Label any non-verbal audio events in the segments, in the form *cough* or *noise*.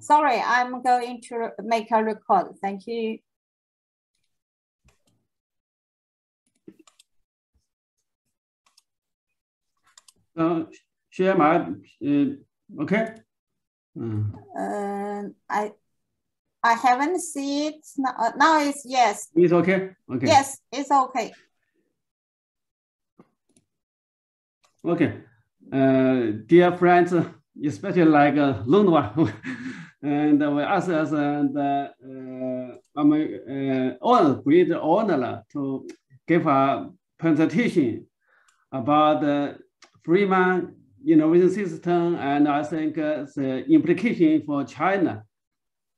Sorry, I'm going to make a record. Thank you. Uh, share my, uh, okay. Mm. Uh, I I haven't seen it. Now, uh, now it's yes. It's okay. Okay. Yes, it's okay. Okay. Uh, dear friends, especially like uh, *laughs* and uh, we ask us and uh, uh, uh, honor, great honor to give a presentation about the Freeman innovation system and I think uh, the implication for China.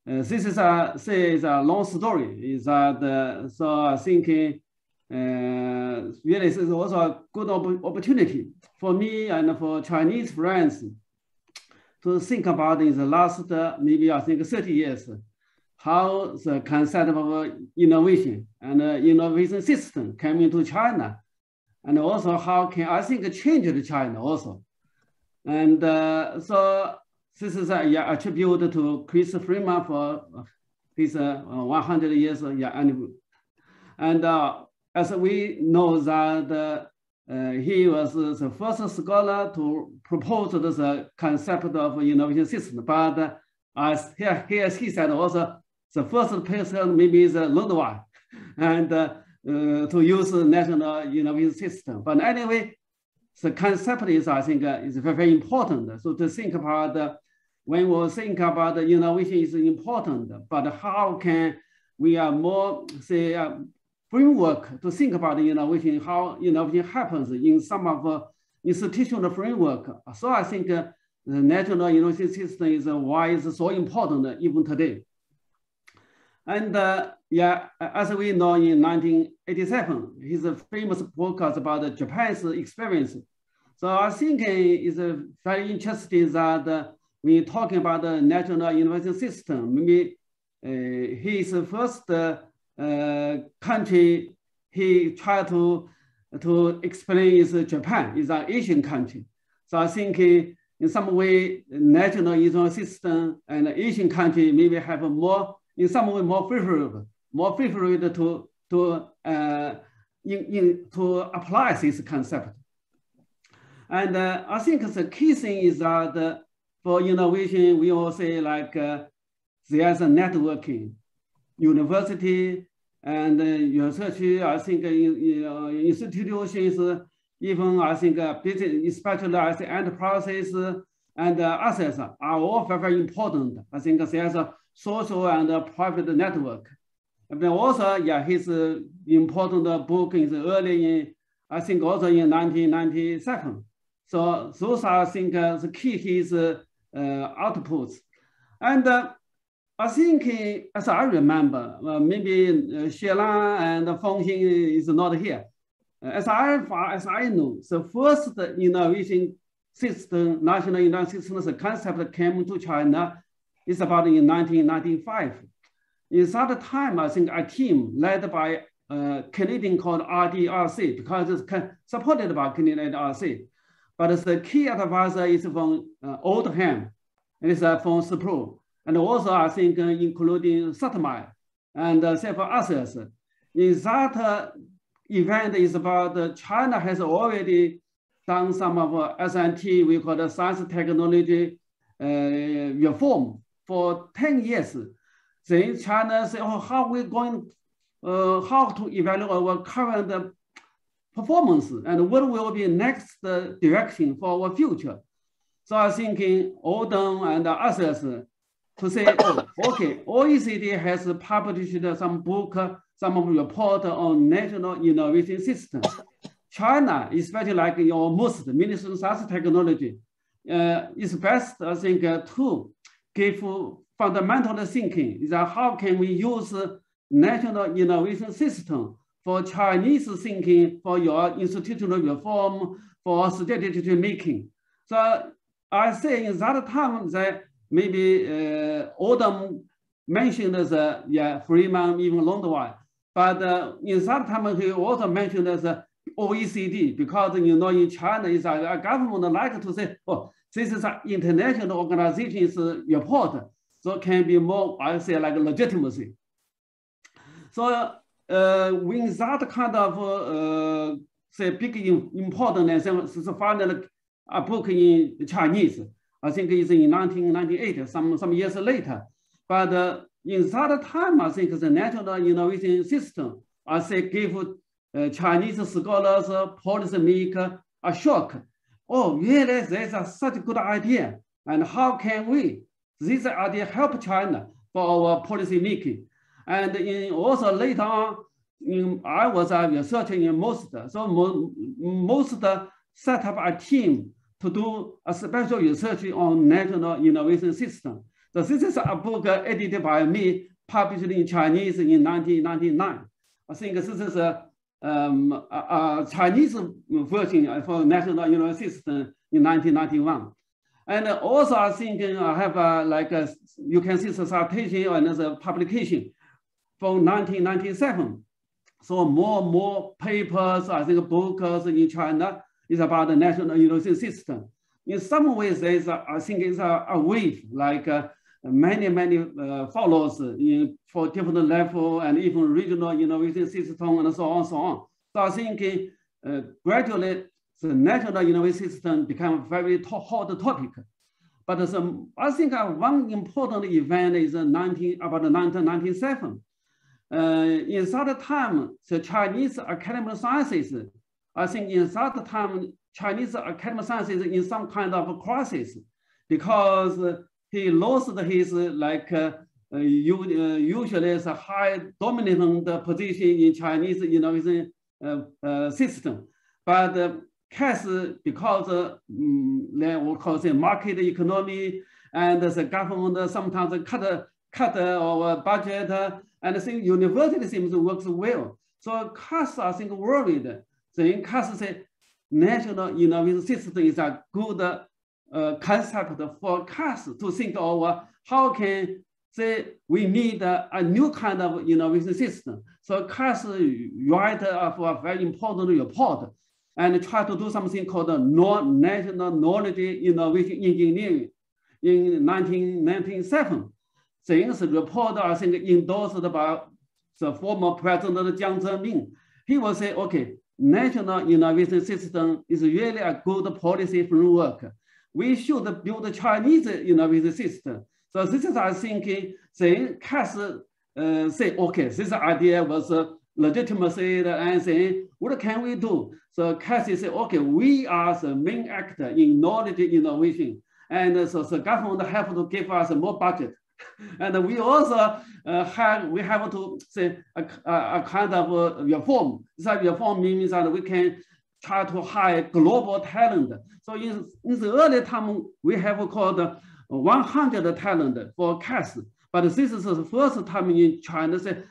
Uh, this is a say is a long story. Is that uh, so? I think uh, really this is also a good op opportunity for me and for Chinese friends to think about in the last uh, maybe I think 30 years how the concept of innovation and uh, innovation system came into China, and also how can I think change the China also. And uh, so this is a yeah, attribute to Chris Freeman for his uh, 100 years uh, yeah, anniversary. And uh, as we know that uh, he was the first scholar to propose the concept of innovation system. But as here, here he said also, the first person maybe is Lundvall, *laughs* and uh, to use national innovation system. But anyway, the concept is, I think, uh, is very, important. So to think about, uh, when we think about innovation is important, but how can we are more, say, uh, framework to think about innovation, how innovation happens in some of uh, institutional framework. So I think uh, the national innovation system is uh, why it's so important even today. And uh, yeah, as we know in 1987, his famous book about Japan's experience. So I think it's very interesting that uh, when talking about the national innovation system, maybe uh, his first uh, country he tried to, to explain is Japan, is an Asian country. So I think in some way, national innovation system and Asian country maybe have more in some way more favorable, more favorable to to uh, in, in to apply this concept. And uh, I think the key thing is that uh, for innovation, we all say like uh, there's a networking, university and uh, research. I think uh, institutions, even I think uh, business, especially I think enterprises and uh, assets are all very, very important. I think there's a social and private network. And then also, yeah, his uh, important book is early in, I think also in 1997. So those are, I think, uh, the key his uh, outputs. And uh, I think, uh, as I remember, uh, maybe uh, Xielan and Feng Xin is not here. as I, as I know, the first innovation system, national innovation system concept came to China is about in 1995. In that time, I think a team led by a Canadian called IDRC because it's supported by Canadian IDRC. But the key advisor is from uh, Oldham, and it's uh, from SPRU. And also, I think, uh, including Satmai and uh, several others. In that uh, event is about uh, China has already done some of uh, S&T, we call the science technology uh, reform for 10 years. Then China said, oh, how we going, uh, how to evaluate our current performance and what will be next direction for our future. So I think in Oldham and others to say, oh, okay, OECD has published some book, some report on national innovation system. China, especially like your most Ministry of Science Technology, uh, is best, I think, uh, to give fundamental thinking is that how can we use national innovation system for Chinese thinking for your institutional reform, for strategic making. So I say in that time that maybe uh, Oldham mentioned the yeah, Freeman, even Lundvall, but uh, in some time he also mentioned the OECD because you know in China is a, a government like to say, oh, this is an international organization's report. so can be more, I say, like legitimacy. So uh, when that kind of uh, say big important and so finally a book in Chinese, I think it's in 1998, some, some years later. But uh, in that time, I think the national innovation system, I say, give uh, Chinese scholars, uh, policymakers a shock. Oh, really, there's a, such a good idea. And how can we, this idea help China for our policy making? And in also later on, in, I was uh, researching in MOST, so mo MOST set up a team to do a special research on national innovation system. So this is a book edited by me, published in Chinese in 1999. I think this is a, um, a, a Chinese version for national innovation system in 1991. And also I think I have a, like a, you can see the citation and the publication from 1997. So more and more papers, I think books in China is about the national innovation system. In some ways, there's a, I think it's a, a wave, like uh, many, many uh, follows in, for different level and even regional innovation system and so on, so on. So I think uh, gradually the national innovation system become very to hot topic. But the, I think one important event is 19, about 1997. Uh, in that time, the Chinese academic sciences, I think in that time, Chinese academic sciences in some kind of crisis because he lost his like uh, uh, usually is a high dominant position in Chinese innovation uh, uh, system. But uh, CAS, because uh, um, call it market economy and the government sometimes cut cut our budget and I think university seems works well. So CAS, I think, worried. Then CAS said, national innovation system is a good uh, concept for CAS to think of how can say we need a, a, new kind of innovation system. So CAS write a, a very important report and try to do something called non-national knowledge innovation engineering in 1997. This report, I think, endorsed by the former president Jiang Zemin. He will say, okay, national innovation system is really a good policy framework. We should build a Chinese innovation system. So this is, I think, then CAS uh, say, okay, this idea was uh, legitimacy and saying, what can we do? So CAS say, okay, we are the main actor in knowledge innovation. And so the government have to give us more budget and we also uh, have we have to say a, a, a kind of a reform. That reform means that we can try to hire global talent. So in, in the early time, we have called 100 talent for CAS. But this is the first time in China say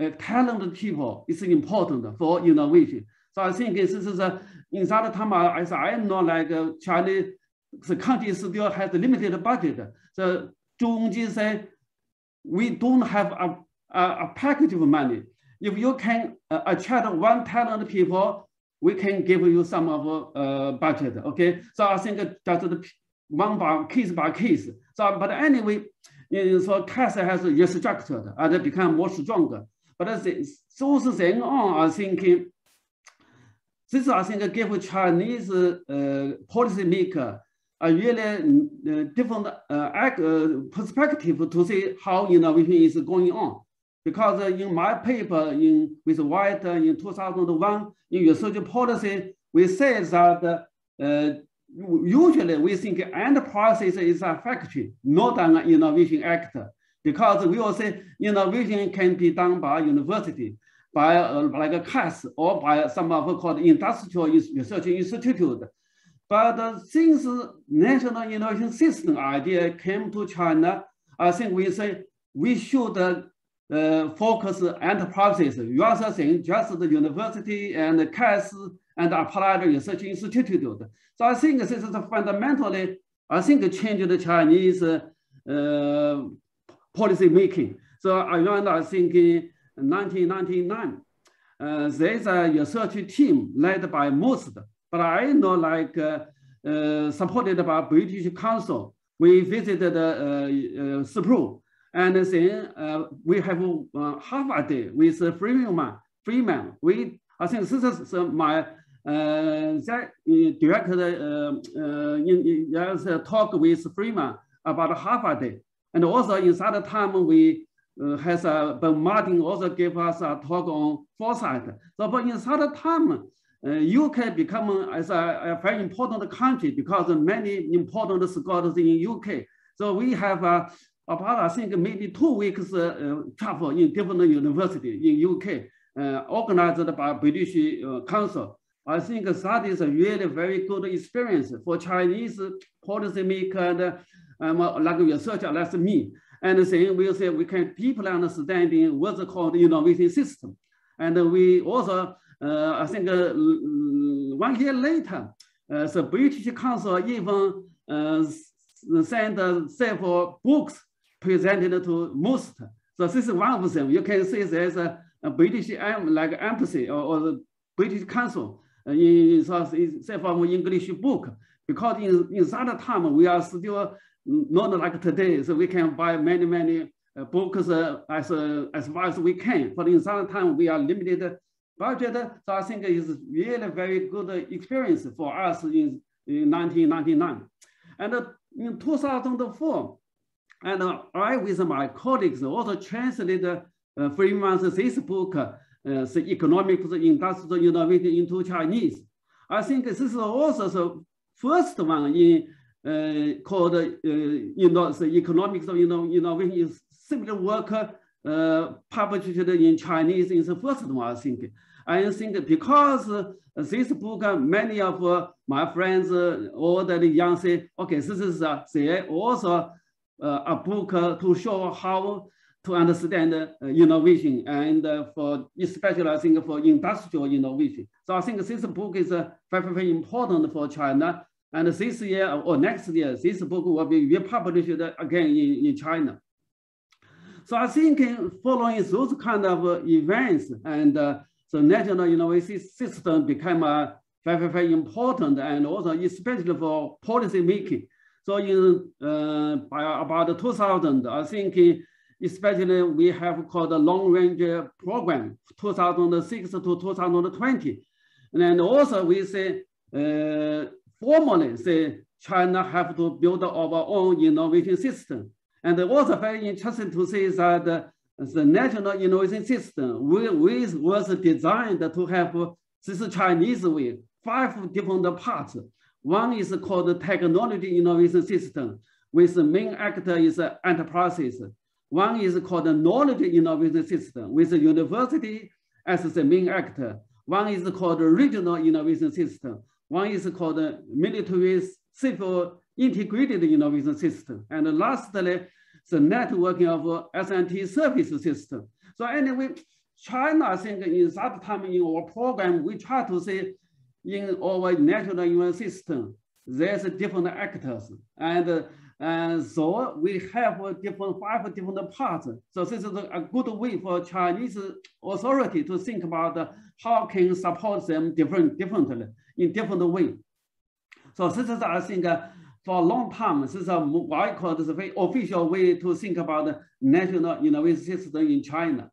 uh, talented people is important for innovation. So I think this is a, in that time, as I know, like uh, China, the country still has limited budget. So Zhongji said, we don't have a, a, a, package of money. If you can uh, attract one talent people, we can give you some of uh, budget, okay? So I think just one by case by case. So, but anyway, so CAS has restructured and become more stronger. But so then on, I think this I think give Chinese uh, policymaker a really uh, different uh, uh, perspective to see how innovation is going on. Because in my paper in with White in 2001 in research policy, we say that usually we think enterprises is a factory, not an innovation actor. Because we will say innovation can be done by university, by uh, like a CAS or by some of called industrial research institute. But since national innovation system idea came to China, I think we say we should uh, focus enterprises rather than just the university and CAS and applied research institute. So I think this is fundamentally, I think changed the Chinese uh, policy making. So I remember, I think in 1999, uh, there's a research team led by MOST but I know like uh, uh, supported by British Council, we visited uh, uh, Spru, and then uh, we have uh, half a day with Freeman. Freeman, we I think this is my uh, that direct uh, uh, in, yes, talk with Freeman about half a day. And also inside the time we uh, has uh, Ben Martin also gave us a talk on foresight. So but inside the time, uh, UK become as a, a, very important country because many important scholars in UK. So we have uh, about I think maybe two weeks uh, travel in different university in UK, uh, organized by British uh, Council. I think that is a really very good experience for Chinese policymaker and um, like researcher like me. And then we say we can deeply understanding what's called innovation system. And we also, uh, I think one year later, the British Council even sent several books presented to MOST. So this is one of them. You can see there's a, a British like embassy or, or the British Council in, in several English book because in, in that time we are still not like today, so we can buy many, many uh, books uh, as, uh, as far as we can. But in some time, we are limited budget. So I think it's really very good experience for us in, in 1999. And in 2004, and I, with my colleagues, also translated uh, Freeman's this book, uh, the Economics Industrial Innovation into Chinese. I think this is also the first one in uh, called uh, you know, the economics of you know, innovation is similar work uh, published in Chinese is the first one, I think. I think because uh, this book, uh, many of uh, my friends, all the young say, okay, this is uh, also a book to show how to understand innovation and for especially I think for industrial innovation. So I think this book is very, very important for China and this year or next year, this book will be republished again in, in China. So I think following those kind of events and uh, the national innovation system became uh, very, very important and also especially for policy making. So in uh, by about 2000, I think especially we have called the long range program, 2006 to 2020. And then also we say uh, formally say China have to build our own innovation system. And also very interesting to see that uh, the national innovation system was designed to have this Chinese way, five different parts. One is called technology innovation system, with the main actor is enterprises. One is called the knowledge innovation system, with the university as the main actor. One is called the regional innovation system, one is called the military civil integrated innovation system. And lastly, the networking of S&T service system. So anyway, China, I think in that time in our program, we try to say in our national innovation system, there's different actors. And, and so we have different five different parts. So this is a good way for Chinese authority to think about how can support them different differently in different way. So this is, I think, for a long time, this is a, what I call very official way to think about the national innovation system in China.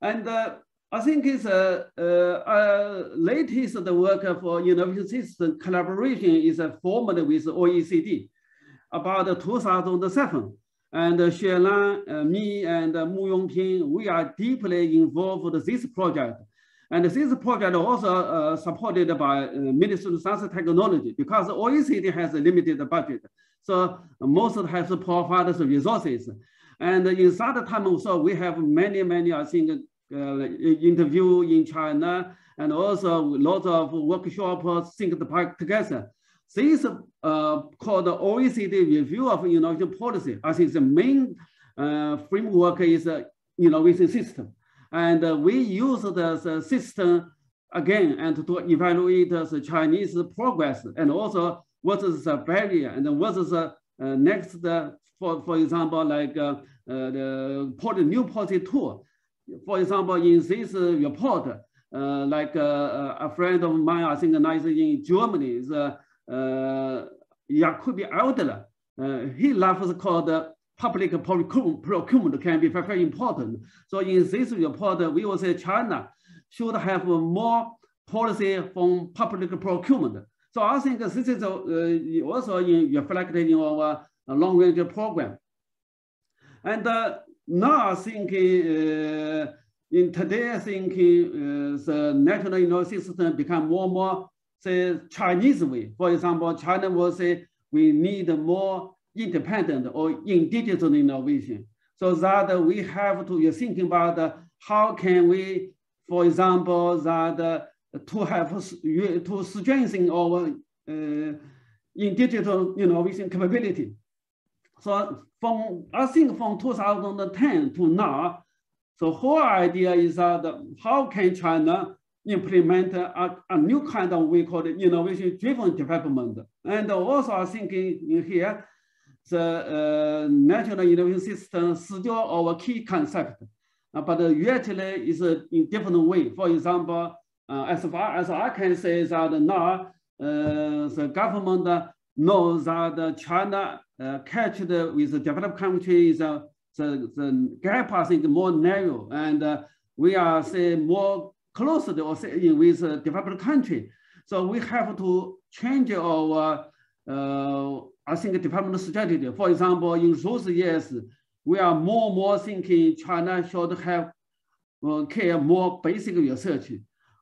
And uh, I think it's a, uh, uh, latest the work for innovation system collaboration is uh, formed with OECD about 2007. And uh, Xuelan, uh, me and uh, Mu Rongping, we are deeply involved in this project and this project also uh, supported by uh, Ministry of Science and Technology because OECD has a limited budget. So MOST have to provide the resources. And in that time also, we have many, many, I think, uh, interview in China and also lots of workshops think together. This uh, called the OECD review of innovation policy. I think the main uh, framework is uh, innovation system. And uh, we use the system again and to evaluate the Chinese progress and also what is the barrier and what is the uh, next, uh, for, for example, like uh, uh, the policy, new policy tool. For example, in this report, uh, like a friend of mine, I think nice in Germany, is Edler. uh, he loves called public procurement can be very important. So in this report, we will say China should have more policy from public procurement. So I think this is uh, also reflected in our long range program. And uh, now I think uh, in today, I think uh, the national innovation system become more and more Chinese way. For example, China will say we need more independent or indigenous innovation. So that we have to think about how can we, for example, that to have to strengthen our uh, indigenous innovation capability. So from I think from 2010 to now, so whole idea is that how can China implement a, a new kind of we call it innovation-driven development. And also I think in, in here, the uh, national innovation system is still our key concept, uh, but usually is in different way. For example, uh, as far as I can say that now uh, the government knows that China uh, catch with the developed countries, uh, the, the gap I think more narrow and uh, we are say more closely or say with developed country. So we have to change our, uh, I think, development strategy. For example, in those years, we are more and more thinking China should have uh, care more basic research,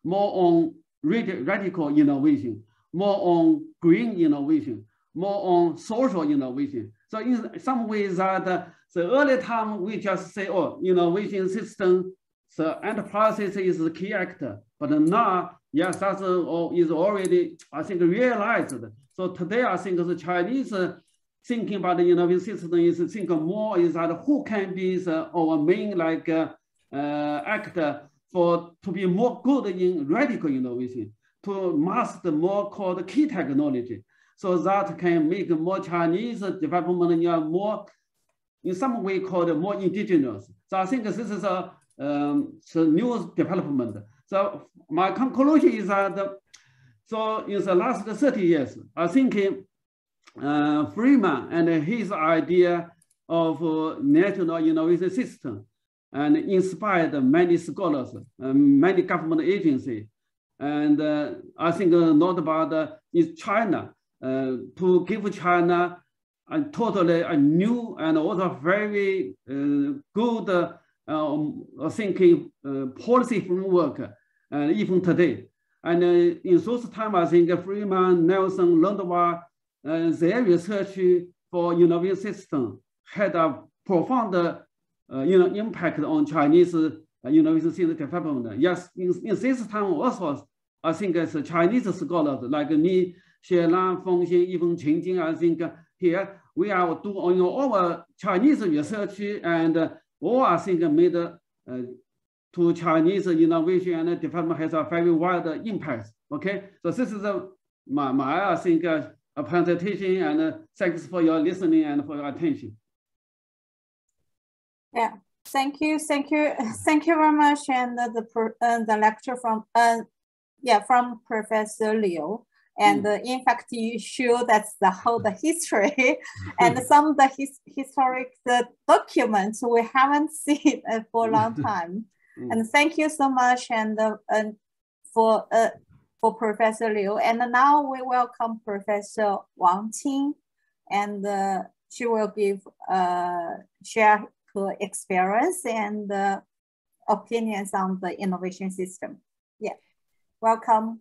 more on radical innovation, more on green innovation, more on social innovation. So in some ways that uh, the early time we just say, oh, innovation system, the enterprises is the key actor. But now, yes, that's uh, is already, I think, realized. So today, I think the Chinese uh, thinking about the innovation system is think more is that who can be the, our main like uh, uh, actor for to be more good in radical innovation, to master more called key technology so that can make more Chinese development more, in some way called more indigenous. So I think this is a, um, a new development. So my conclusion is that, so in the last 30 years, I think uh, Freeman and his idea of uh, national innovation system and inspired many scholars, uh, many government agencies. And uh, I think uh, not about uh, is China. Uh, to give China a totally a new and also very good uh, thinking policy framework, and even today. And in those time, I think Freeman, Nelson, Lundvall, their uh, research for innovation system had a profound uh, you know, impact on Chinese uh, innovation system development. Yes, in, in this time also, I think as Chinese scholars like me Xielan, Fengxin, even Qingjing, I think here we are doing our Chinese research and all I think made uh, to Chinese innovation and development has a very wide impact. Okay, so this is a, my, my I think uh, a presentation and thanks for your listening and for your attention. Yeah, thank you, thank you, *laughs* thank you very much. And the uh, the lecture from uh, yeah from Professor Liu. And mm. uh, in fact, you show that's the whole the history *laughs* and some of the his, historic the documents we haven't *laughs* seen uh, for a long time. Mm. And thank you so much and, uh, and for uh, for Professor Liu. And now we welcome Professor Wang Qing, and uh, she will give uh, share her experience and uh, opinions on the innovation system. Yeah, welcome.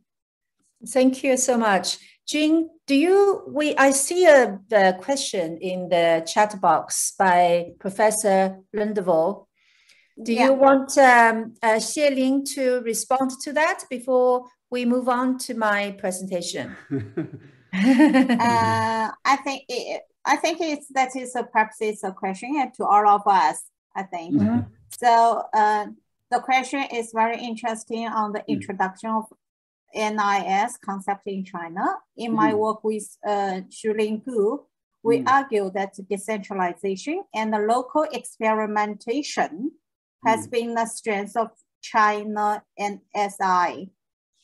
Thank you so much. Jing, do you, we, I see a, a question in the chat box by Professor Lundvall. Do yeah. you want um, uh, Xie to respond to that before we move on to my presentation? *laughs* uh, I think it, I think it's that is a, perhaps it's a question to all of us. I think mm -hmm. so. Uh, the question is very interesting on the mm. introduction of NIS concept in China. In my mm-hmm. work with uh, Shulin Gu, we mm. argue that decentralization and the local experimentation has mm. been the strength of China and SI.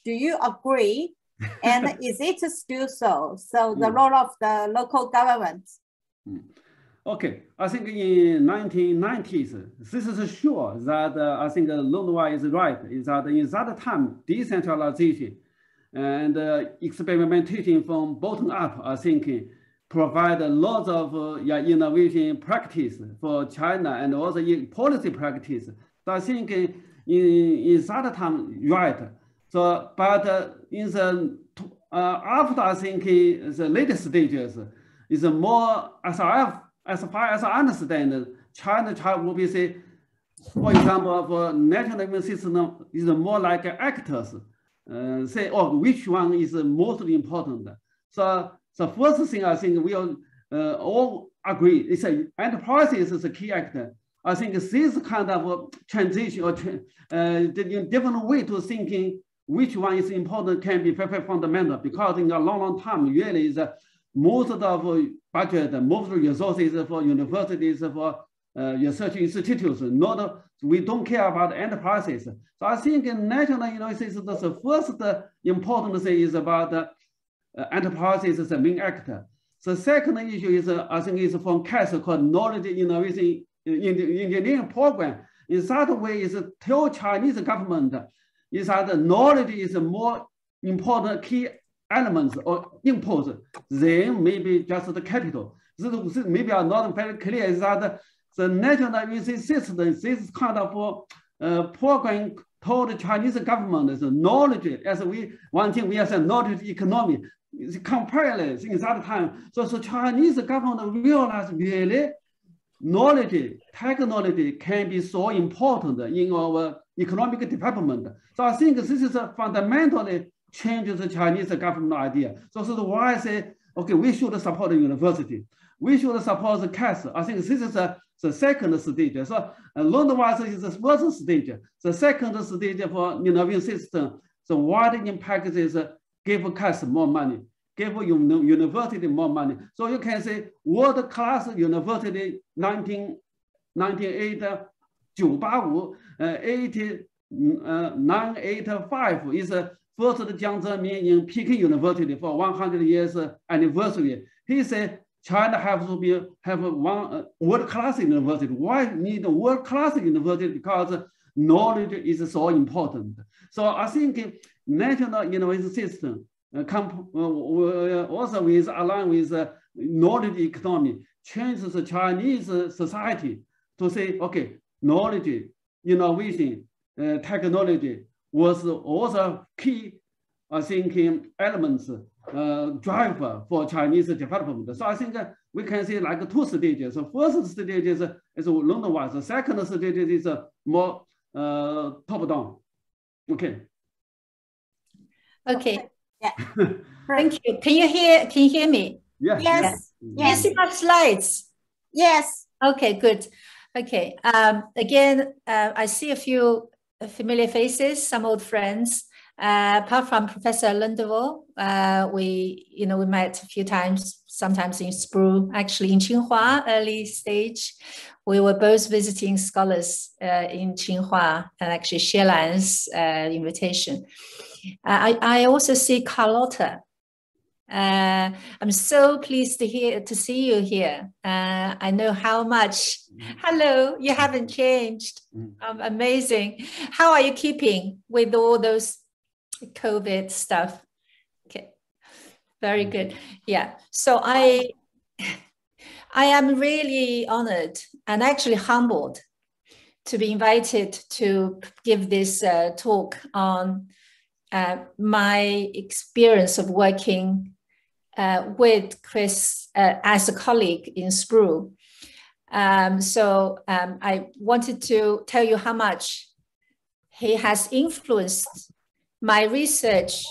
Do you agree? *laughs* and is it still so? So the mm. role of the local government Mm. Okay, I think in 1990s, this is sure that uh, I think uh, Lundvall is right, is that in that time, decentralization and uh, experimentation from bottom up, I think, provide a lot of uh, yeah, innovation practice for China and also in policy practice. So I think in, in that time, right. So, but uh, in the, uh, after I think the latest stages, is more, as I as far as I understand, China, China will be say, for example, for national immune system is more like actors, uh, say, oh, which one is most important. So the first thing I think we all, uh, all agree is that enterprises is a key actor. I think this kind of transition or uh, different way to thinking which one is important can be very fundamental because in a long, long time, really is most of the budget, most of resources for universities, for uh, research institutes, not, we don't care about enterprises. So I think national innovation is the first important thing is about enterprises as the main actor. The second issue is, uh, I think, is from CAS called Knowledge Innovation in the Engineering Program. In that way, is tell Chinese government is that knowledge is more important key elements or inputs, than maybe just the capital. This, maybe are not very clear is that the national education system, this kind of uh, program told the Chinese government is knowledge, as we, one thing we have said, knowledge economy, is compareless in that time. So, so Chinese government realized really knowledge, technology can be so important in our economic development. So I think this is a fundamentally changes the Chinese government idea. So this is why I say, okay, we should support the university. We should support the CAS. I think this is a, the second stage. So uh, Lundvall is the first stage. The second stage for innovation system. So what impact is uh, give CAS more money, give university more money. So you can say world class university 19, 1980, 985, uh, 80, uh, 985 is a first Jiang Zemin in Peking University for 100 years anniversary. He said China has to be have one uh, world-class university. Why need a world-class university? Because knowledge is so important. So I think national innovation system uh, come, uh, also with align with uh, knowledge economy changes the Chinese society to say, okay, knowledge, innovation, uh, technology was also key, I think, elements, uh, driver for Chinese development. So I think uh, we can see like two stages. So first stage is, is London The second stage is more uh, top down. Okay. Okay. Yeah. *laughs* Thank you. Can you hear? Can you hear me? Yes. Yes. Can you see my slides? Yes. Okay. Good. Okay. Um, again, uh, I see a few familiar faces, some old friends. Uh, apart from Professor Lundvall, uh, we, you know, we met a few times, sometimes in SPRU, actually in Tsinghua, early stage. We were both visiting scholars uh, in Tsinghua and actually Xie uh, invitation. Uh, I, I also see Carlota. Uh, I'm so pleased to hear to see you here. Uh, I know how much. Mm-hmm. Hello, you haven't changed. Mm-hmm. Um, amazing. How are you keeping with all those COVID stuff? Okay, very mm-hmm. good. Yeah. So I, I am really honored and actually humbled to be invited to give this uh, talk on uh, my experience of working uh, with Chris uh, as a colleague in SPRU. Um, so um, I wanted to tell you how much he has influenced my research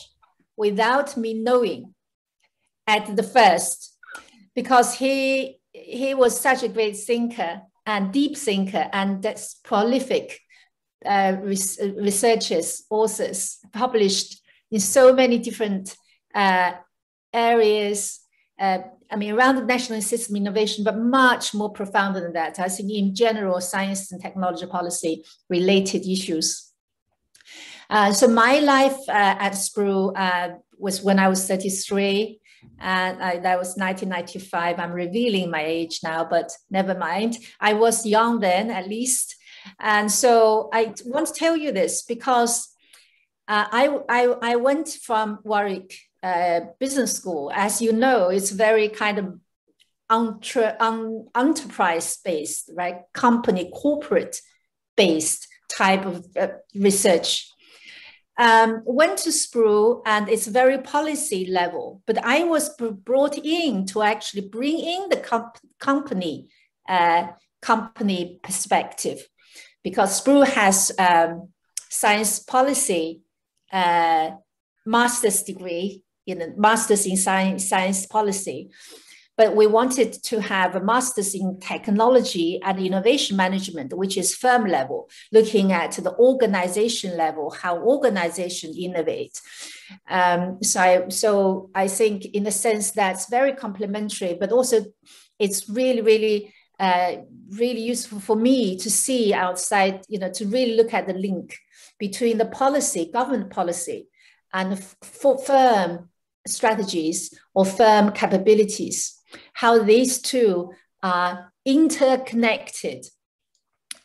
without me knowing at the first, because he he was such a great thinker and deep thinker and that's prolific uh, researchers, authors published in so many different uh, areas. Uh, I mean, around the national system innovation, but much more profound than that. I think in general, science and technology policy related issues. Uh, so my life uh, at SPRU was when I was 33. and I, that was 1995. I'm revealing my age now, but never mind. I was young then, at least. And so I want to tell you this because uh, I, I, I went from Warwick uh, Business School. As you know, it's very kind of entre, un, enterprise based, right? Company, corporate based type of uh, research um, went to SPRU and it's very policy level, but I was brought in to actually bring in the comp company uh, company perspective because SPRU has um, science policy uh, master's degree in a master's in science, science policy but we wanted to have a master's in technology and innovation management, which is firm level, looking at the organization level, how organization innovate. Um, so, I, so I think in a sense that's very complementary, but also it's really, really uh, really useful for me to see outside, you know, to really look at the link between the policy, government policy, and firm strategies or firm capabilities how these two are interconnected.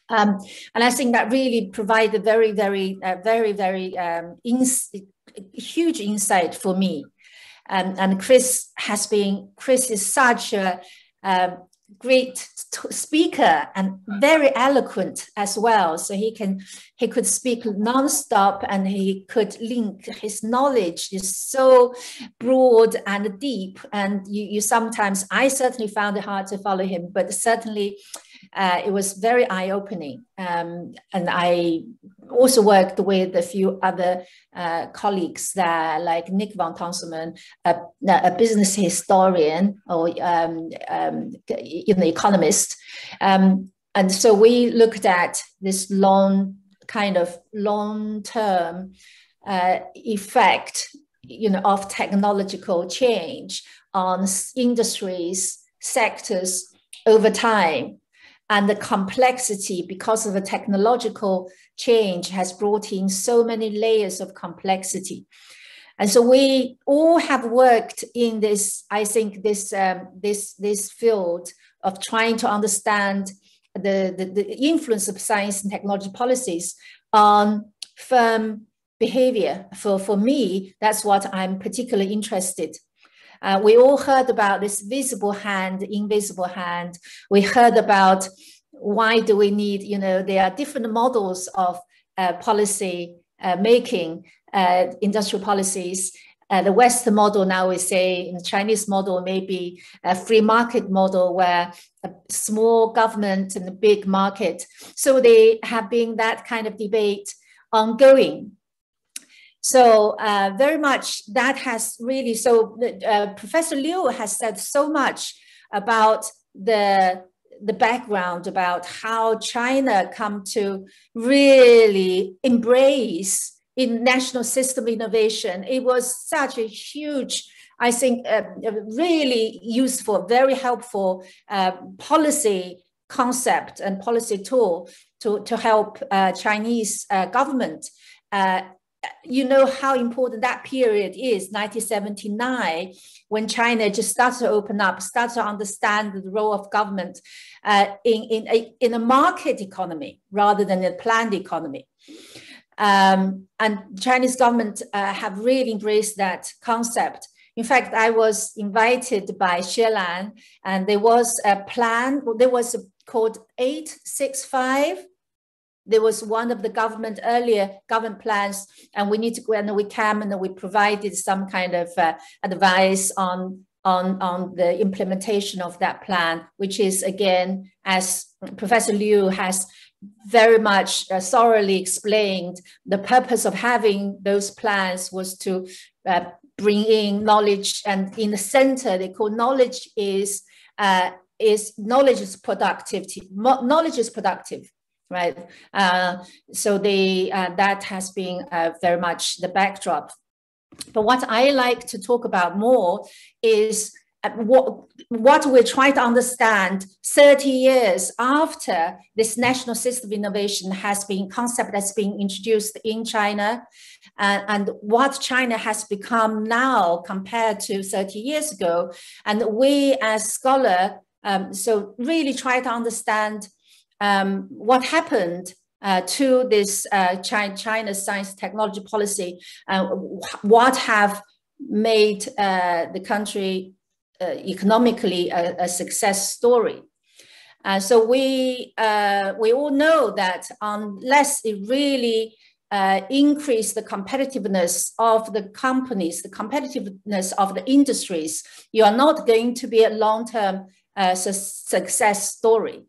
Um, and I think that really provide a very, very, uh, very, very um, ins huge insight for me. Um, and Chris has been, Chris is such a um, great speaker and very eloquent as well. So he can he could speak nonstop and he could link his knowledge is so broad and deep. And you, you sometimes I certainly found it hard to follow him, but certainly uh, it was very eye-opening. Um, and I also worked with a few other uh, colleagues there, like Nick von Tunzelmann, a, a business historian or um, um, an economist. Um, and so we looked at this long kind of long-term uh, effect you know, of technological change on industries, sectors over time and the complexity because of the technological change has brought in so many layers of complexity. And so we all have worked in this, I think, this, um, this, this field of trying to understand the, the, the influence of science and technology policies on firm behavior. For, for me, that's what I'm particularly interested uh, we all heard about this visible hand, invisible hand. We heard about why do we need, you know, there are different models of uh, policy uh, making, uh, industrial policies. Uh, the Western model now we say in the Chinese model maybe a free market model where a small government and a big market. So they have been that kind of debate ongoing so uh, very much that has really, so uh, Professor Liu has said so much about the, the background about how China come to really embrace in national system innovation. It was such a huge, I think, uh, really useful, very helpful uh, policy concept and policy tool to, to help uh, Chinese uh, government uh, you know how important that period is 1979 when china just started to open up started to understand the role of government uh, in, in, a, in a market economy rather than a planned economy um, and chinese government uh, have really embraced that concept in fact, I was invited by Xie Lan, and there was a plan. There was a, called 865 there was one of the government earlier government plans, and we need to go and we came and we provided some kind of uh, advice on on on the implementation of that plan, which is again, as Professor Liu has very much uh, thoroughly explained, the purpose of having those plans was to uh, bring in knowledge, and in the center, they call knowledge is uh, is knowledge is productivity. Knowledge is productive right? Uh, so they, uh, that has been uh, very much the backdrop. But what I like to talk about more is what, what we're trying to understand 30 years after this national system of innovation has been concept that's been introduced in China uh, and what China has become now compared to 30 years ago. And we as scholar, um, so really try to understand um, what happened uh, to this uh, China, China science technology policy, uh, what have made uh, the country uh, economically a, a, success story. Uh, so we we all know that unless it really uh, increase the competitiveness of the companies, the competitiveness of the industries, you are not going to be a long-term uh, su success story.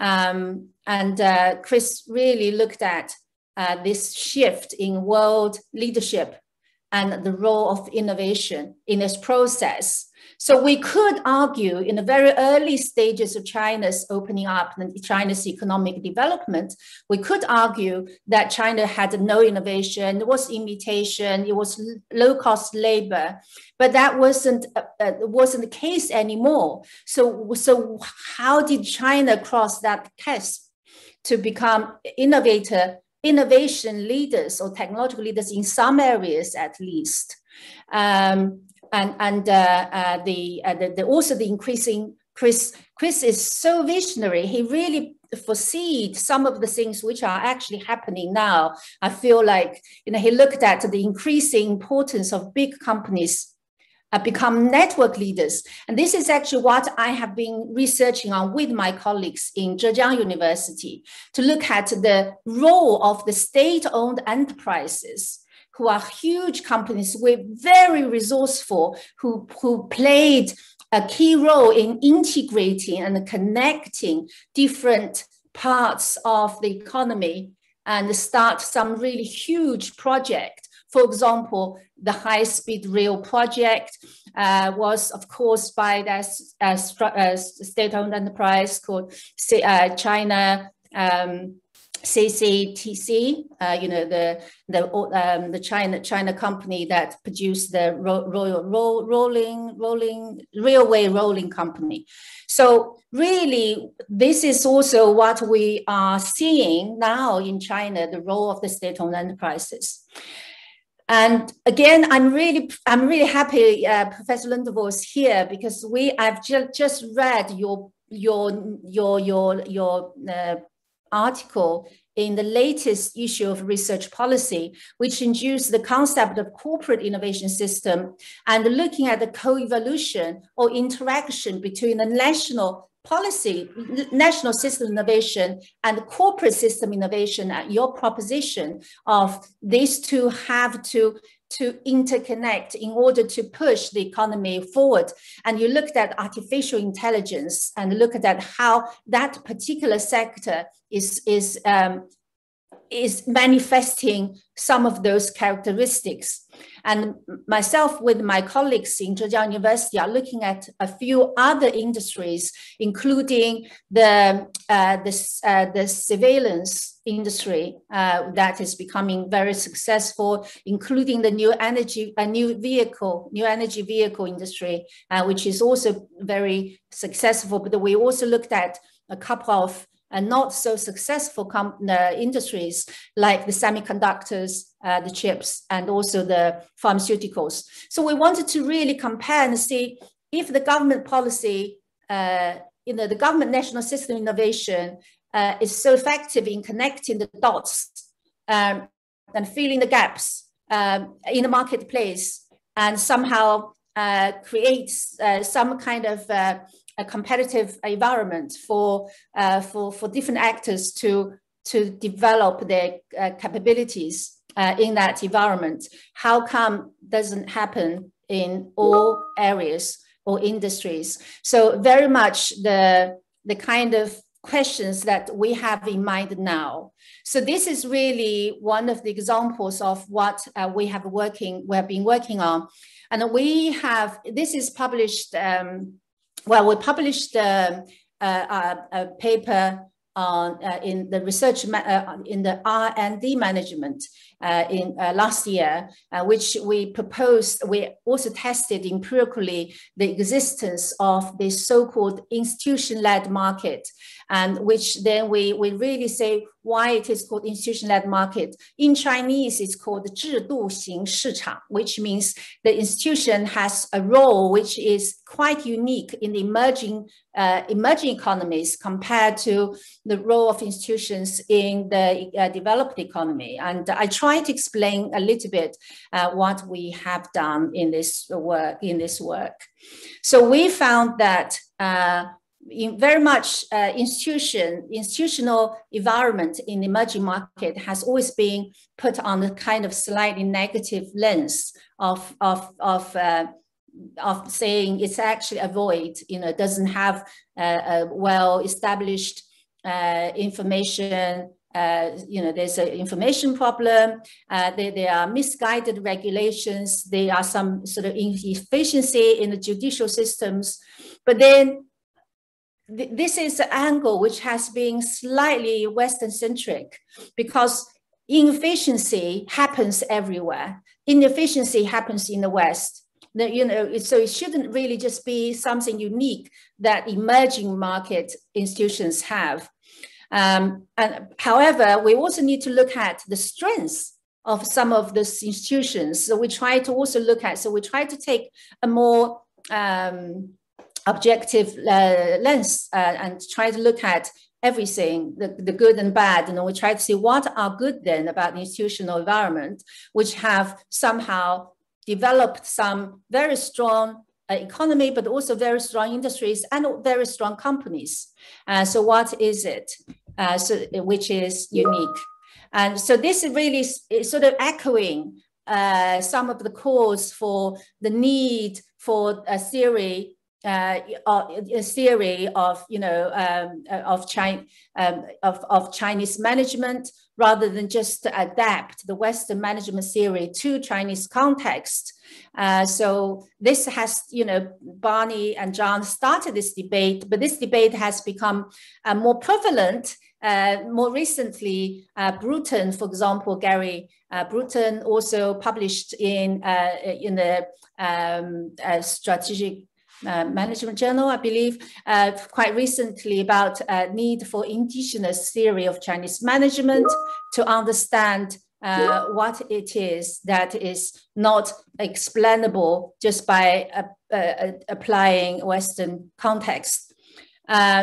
Um, and uh, Chris really looked at uh, this shift in world leadership and the role of innovation in this process. So we could argue in the very early stages of China's opening up and China's economic development, we could argue that China had no innovation, it was imitation, it was low cost labor, but that wasn't uh, uh, wasn't the case anymore. So, so how did China cross that chasm to become innovator, innovation leaders or technological leaders in some areas at least? Um, and and uh, uh, the, uh, the, the also the increasing Chris Chris is so visionary. He really foreseed some of the things which are actually happening now. I feel like you know he looked at the increasing importance of big companies become network leaders. And this is actually what I have been researching on with my colleagues in Zhejiang University to look at the role of the state-owned enterprises who are huge companies, we're very resourceful, who, who played a key role in integrating and connecting different parts of the economy and start some really huge project. For example, the high-speed rail project uh, was, of course, by that uh, uh, state-owned enterprise called uh, China um, CCTC, uh, you know, the the um, the China China company that produced the ro royal ro rolling rolling railway rolling company. So really, this is also what we are seeing now in China: the role of the state-owned enterprises. And again, I'm really, I'm really happy uh, Professor Lundvall is here because we, I've ju just read your, your, your, your, your uh, article in the latest issue of research policy, which introduced the concept of corporate innovation system and looking at the co-evolution or interaction between the national policy, national system innovation and corporate system innovation, at your proposition of these two have to to interconnect in order to push the economy forward. And you looked at artificial intelligence and looked at how that particular sector is, is, um, is manifesting some of those characteristics. And myself with my colleagues in Zhejiang University are looking at a few other industries, including the, uh, the, uh, the surveillance industry uh, that is becoming very successful, including the new energy, a new vehicle, new energy vehicle industry, uh, which is also very successful. But we also looked at a couple of and not so successful uh, industries like the semiconductors, uh, the chips, and also the pharmaceuticals. So we wanted to really compare and see if the government policy, uh, you know, the government national system innovation uh, is so effective in connecting the dots um, and filling the gaps um, in the marketplace and somehow uh, creates uh, some kind of a competitive environment for uh, for for different actors to to develop their uh, capabilities uh, in that environment. How come doesn't happen in all areas or industries? So very much the the kind of questions that we have in mind now. So this is really one of the examples of what uh, we have working we have been working on, and we have this is published. Um, well, we published um, a, a, paper on uh, in the research uh, in the R&D management uh, in uh, last year, uh, which we proposed. We also tested empirically the existence of this so-called institution-led market, and which then we we really say why it is called institution-led market. In Chinese, it's called 制度型市场, which means the institution has a role which is quite unique in the emerging uh, emerging economies compared to the role of institutions in the uh, developed economy. And I try to explain a little bit uh, what we have done in this work. In this work, so we found that uh, in very much uh, institution, institutional environment in the emerging market has always been put on a kind of slightly negative lens of, of, of, uh, of saying it's actually a void, you know, doesn't have a well-established uh, information uh, you know, there's an information problem. Uh, there, there, are misguided regulations. There are some sort of inefficiency in the judicial systems. But then th this is an angle which has been slightly Western centric because inefficiency happens everywhere. Inefficiency happens in the West. You know, so it shouldn't really just be something unique that emerging market institutions have. Um, and however, we also need to look at the strengths of some of these institutions. So we try to also look at, so we try to take a more um, objective uh, lens uh, and try to look at everything, the, the good and bad. And we try to see what are good then about the institutional environment, which have somehow developed some very strong uh, economy, but also very strong industries and very strong companies. Uh, so what is it? Uh, so which is unique. And so this is really is sort of echoing uh, some of the calls for the need for a theory uh, a theory of you know um, of China um, of, of Chinese management rather than just adapt the Western management theory to Chinese context. Uh, so this has you know Barney and Zhang started this debate, but this debate has become uh, more prevalent. Uh, more recently, uh, Bruton, for example, Gary uh, Bruton also published in in the um, strategic uh, management journal, I believe, uh, quite recently about uh, need for indigenous theory of Chinese management to understand uh, what it is that is not explainable just by uh, applying Western context.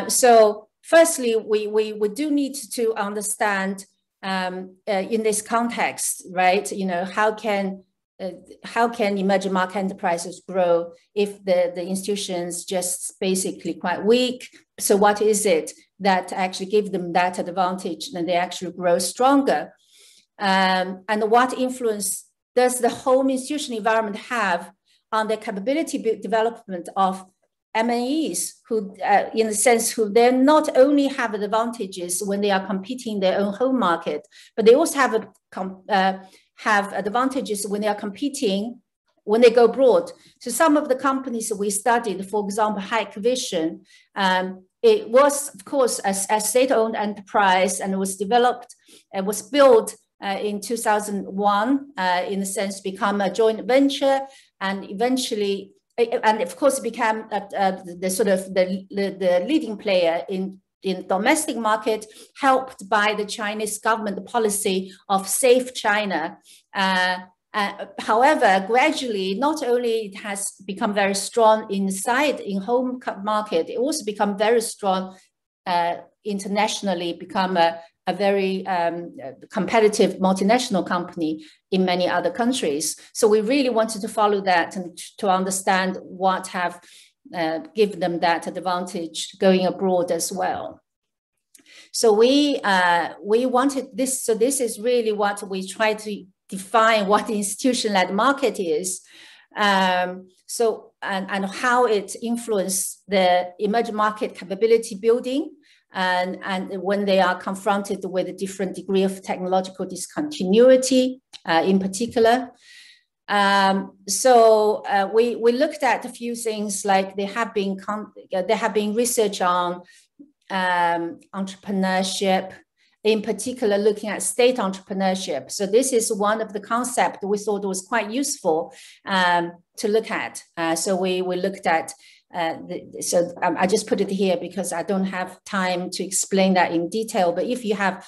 so firstly, we, we, we do need to understand um, in this context, right, you know, how can how can emerging market enterprises grow if the, the institutions just basically quite weak? So what is it that actually give them that advantage and they actually grow stronger? Um, and what influence does the home institution environment have on the capability development of MNEs who, uh, in the sense, who then not only have advantages when they are competing in their own home market, but they also have a uh, have advantages when they are competing when they go abroad. So some of the companies we studied, for example, Hikvision, um, it was, of course, a, a state-owned enterprise and was developed, it was built uh, in 2001, uh, in a sense, become a joint venture and eventually, and of course, became uh, uh, the sort of the, the, the leading player in in domestic market, helped by the Chinese government policy of safe China. Uh, uh, however, gradually, not only it has become very strong inside in home market, it also become very strong uh, internationally, become a, a very um, competitive multinational company in many other countries. So we really wanted to follow that and to understand what have uh, give them that advantage going abroad as well. So we uh, we wanted this. So this is really what we try to define what the institution-led market is. Um, so and, and how it influenced the emerging market capability building and, and when they are confronted with a different degree of technological discontinuity uh, in particular. Um, so uh, we, we looked at a few things like there have been there have been research on um, entrepreneurship, in particular looking at state entrepreneurship. So this is one of the concepts we thought was quite useful um, to look at. Uh, so we, we looked at, uh, the, so um, I just put it here because I don't have time to explain that in detail, but if you have,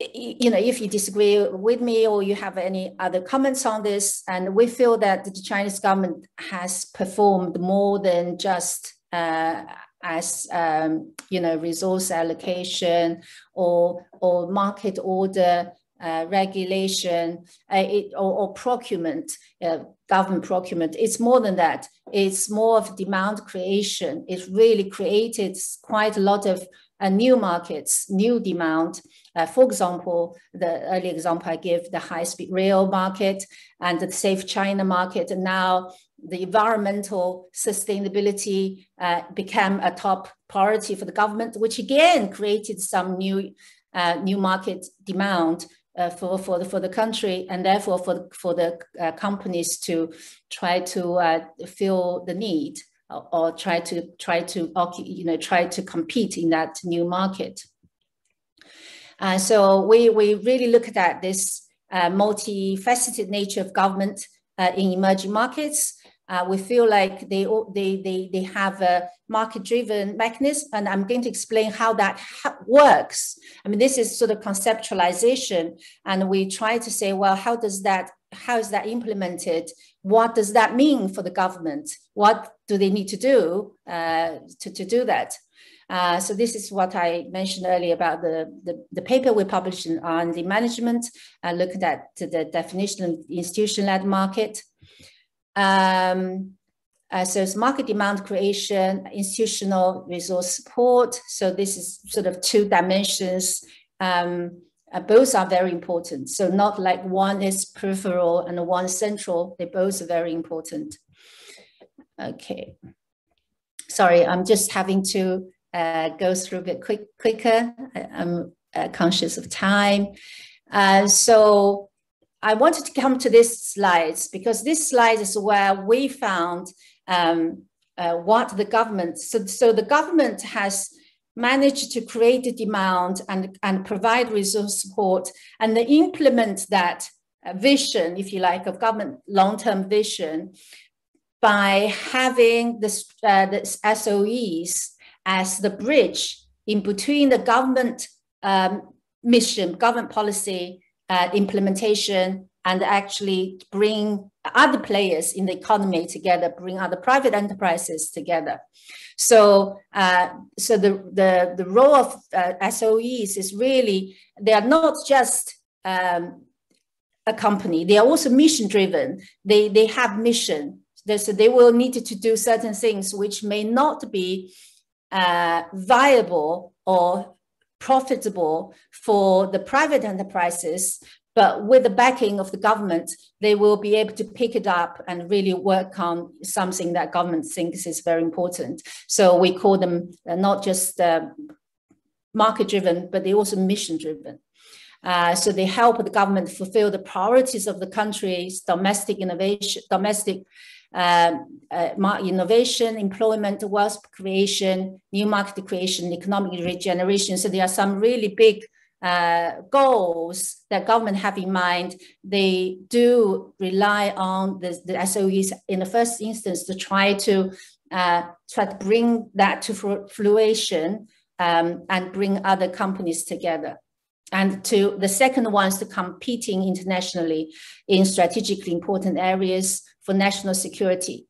you know, if you disagree with me or you have any other comments on this, and we feel that the Chinese government has performed more than just uh, as um, you know resource allocation or or market order uh, regulation uh, it, or, or, procurement, uh, government procurement. It's more than that. It's more of demand creation. It really created quite a lot of uh, new markets, new demand. Uh, for example, the early example I give, the high-speed rail market and the Safe China market. And now the environmental sustainability uh, became a top priority for the government, which again created some new uh, new market demand uh, for for the, for the country, and therefore for the, for the uh, companies to try to uh, fill the need or, or, try to try to you know try to compete in that new market. Uh, so we we really look at this multifaceted nature of government in emerging markets uh, we feel like they, they, they, they have a market-driven mechanism, and I'm going to explain how that ha works. I mean, this is sort of conceptualization, and we try to say, well, how does that, how is that implemented? What does that mean for the government? What do they need to do uh, to, to do that? Uh, so this is what I mentioned earlier about the, the, the paper we published on the management, uh, looking at the definition of institution-led market. Um, uh, so it's market demand creation, institutional resource support. So this is sort of two dimensions. Um, uh, both are very important. So not like one is peripheral and one central. They both are very important. Okay. Sorry, I'm just having to uh, go through a bit quick, quicker. I, am uh, conscious of time. Uh, so I wanted to come to this slides because this slide is where we found um, uh, what the government, so, so the government has managed to create a demand and, and provide resource support and they implement that uh, vision, if you like, of government long-term vision by having this, uh, the SOEs as the bridge in between the government um, mission, government policy uh, implementation and actually bring other players in the economy together, bring other private enterprises together. So, uh, so the, the, the role of uh, SOEs is really, they are not just um, a company, they are also mission driven. They, they have mission. So they will need to do certain things which may not be uh, viable or profitable for the private enterprises, but with the backing of the government, they will be able to pick it up and really work on something that government thinks is very important. So we call them uh, not just uh, market driven, but they also mission driven. Uh, so they help the government fulfill the priorities of the country's domestic innovation, domestic um, uh, innovation, employment, wealth creation, new market creation, economic regeneration. So there are some really big uh, goals that government have in mind. They do rely on the, the SOEs in the first instance to try to uh, try to bring that to fruition um, and bring other companies together and to the second one is to competing internationally in strategically important areas for national security.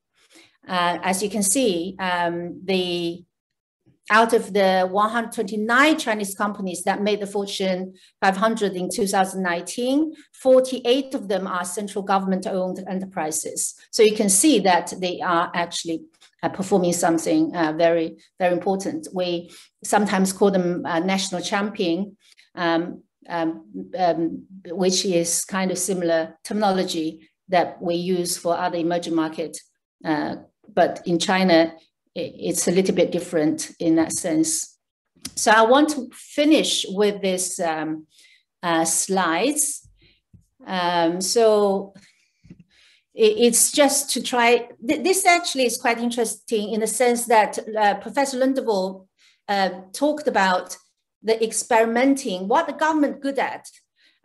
Uh, as you can see, um, the out of the 129 Chinese companies that made the Fortune 500 in 2019, 48 of them are central government-owned enterprises. So you can see that they are actually uh, performing something uh, very, very important. We sometimes call them uh, national champion um, um, um, which is kind of similar terminology that we use for other emerging markets. Uh, but in China, it's a little bit different in that sense. So I want to finish with this um, uh, slides. Um, so it's just to try, this actually is quite interesting in the sense that uh, Professor Lundvall uh, talked about the experimenting, what the government good at.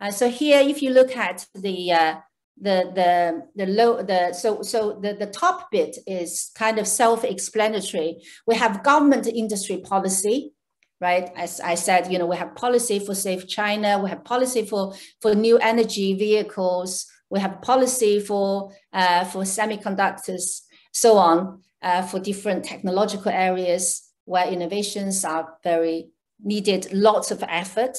Uh, so here, if you look at the uh, the the the low the so so the, the top bit is kind of self-explanatory. We have government industry policy, right? As I said, you know, we have policy for safe China, we have policy for for new energy vehicles, we have policy for uh, for semiconductors, so on, uh, for different technological areas where innovations are very needed, lots of effort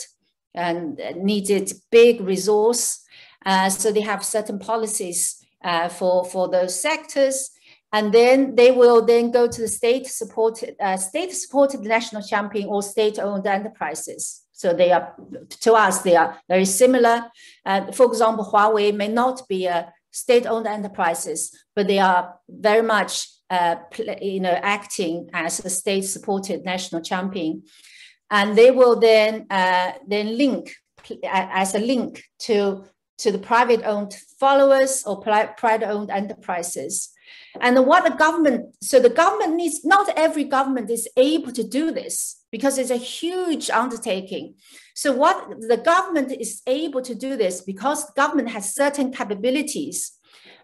and needed big resource. Uh, so they have certain policies uh, for, for those sectors. And then they will then go to the state supported, uh, state supported national champion or state owned enterprises. So they are, to us, they are very similar. Uh, for example, Huawei may not be a state-owned enterprises, but they are very much, uh, you know, acting as a state-supported national champion and they will then uh, then link as a link to to the private owned followers or private owned enterprises. And what the government so the government needs not every government is able to do this because it's a huge undertaking. So what the government is able to do this because government has certain capabilities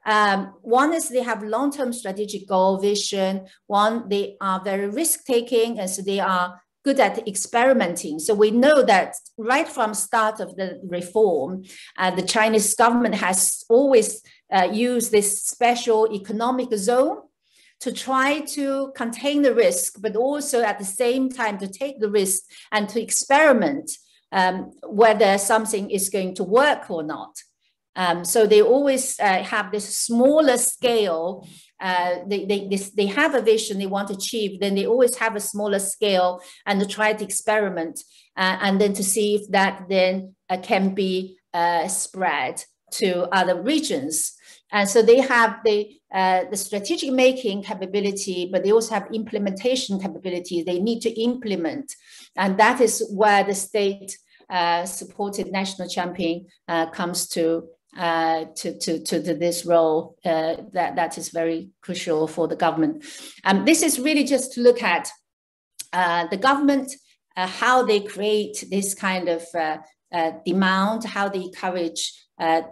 um, one is they have long-term strategic goal vision. One they are very risk-taking and so they are good at experimenting. So we know that right from start of the reform, uh, the Chinese government has always uh, used this special economic zone to try to contain the risk, but also at the same time to take the risk and to experiment um, whether something is going to work or not. Um, so they always uh, have this smaller scale uh, they, they, they, they have a vision they want to achieve, then they always have a smaller scale and to try to experiment uh, and then to see if that then uh, can be uh, spread to other regions. And so they have the, uh, the strategic making capability, but they also have implementation capability. They need to implement. And that is where the state supported national champion comes to uh, to, to, to, this role uh, that, that is very crucial for the government. Um, this is really just to look at uh, the government, uh, how they create this kind of uh, demand, how they encourage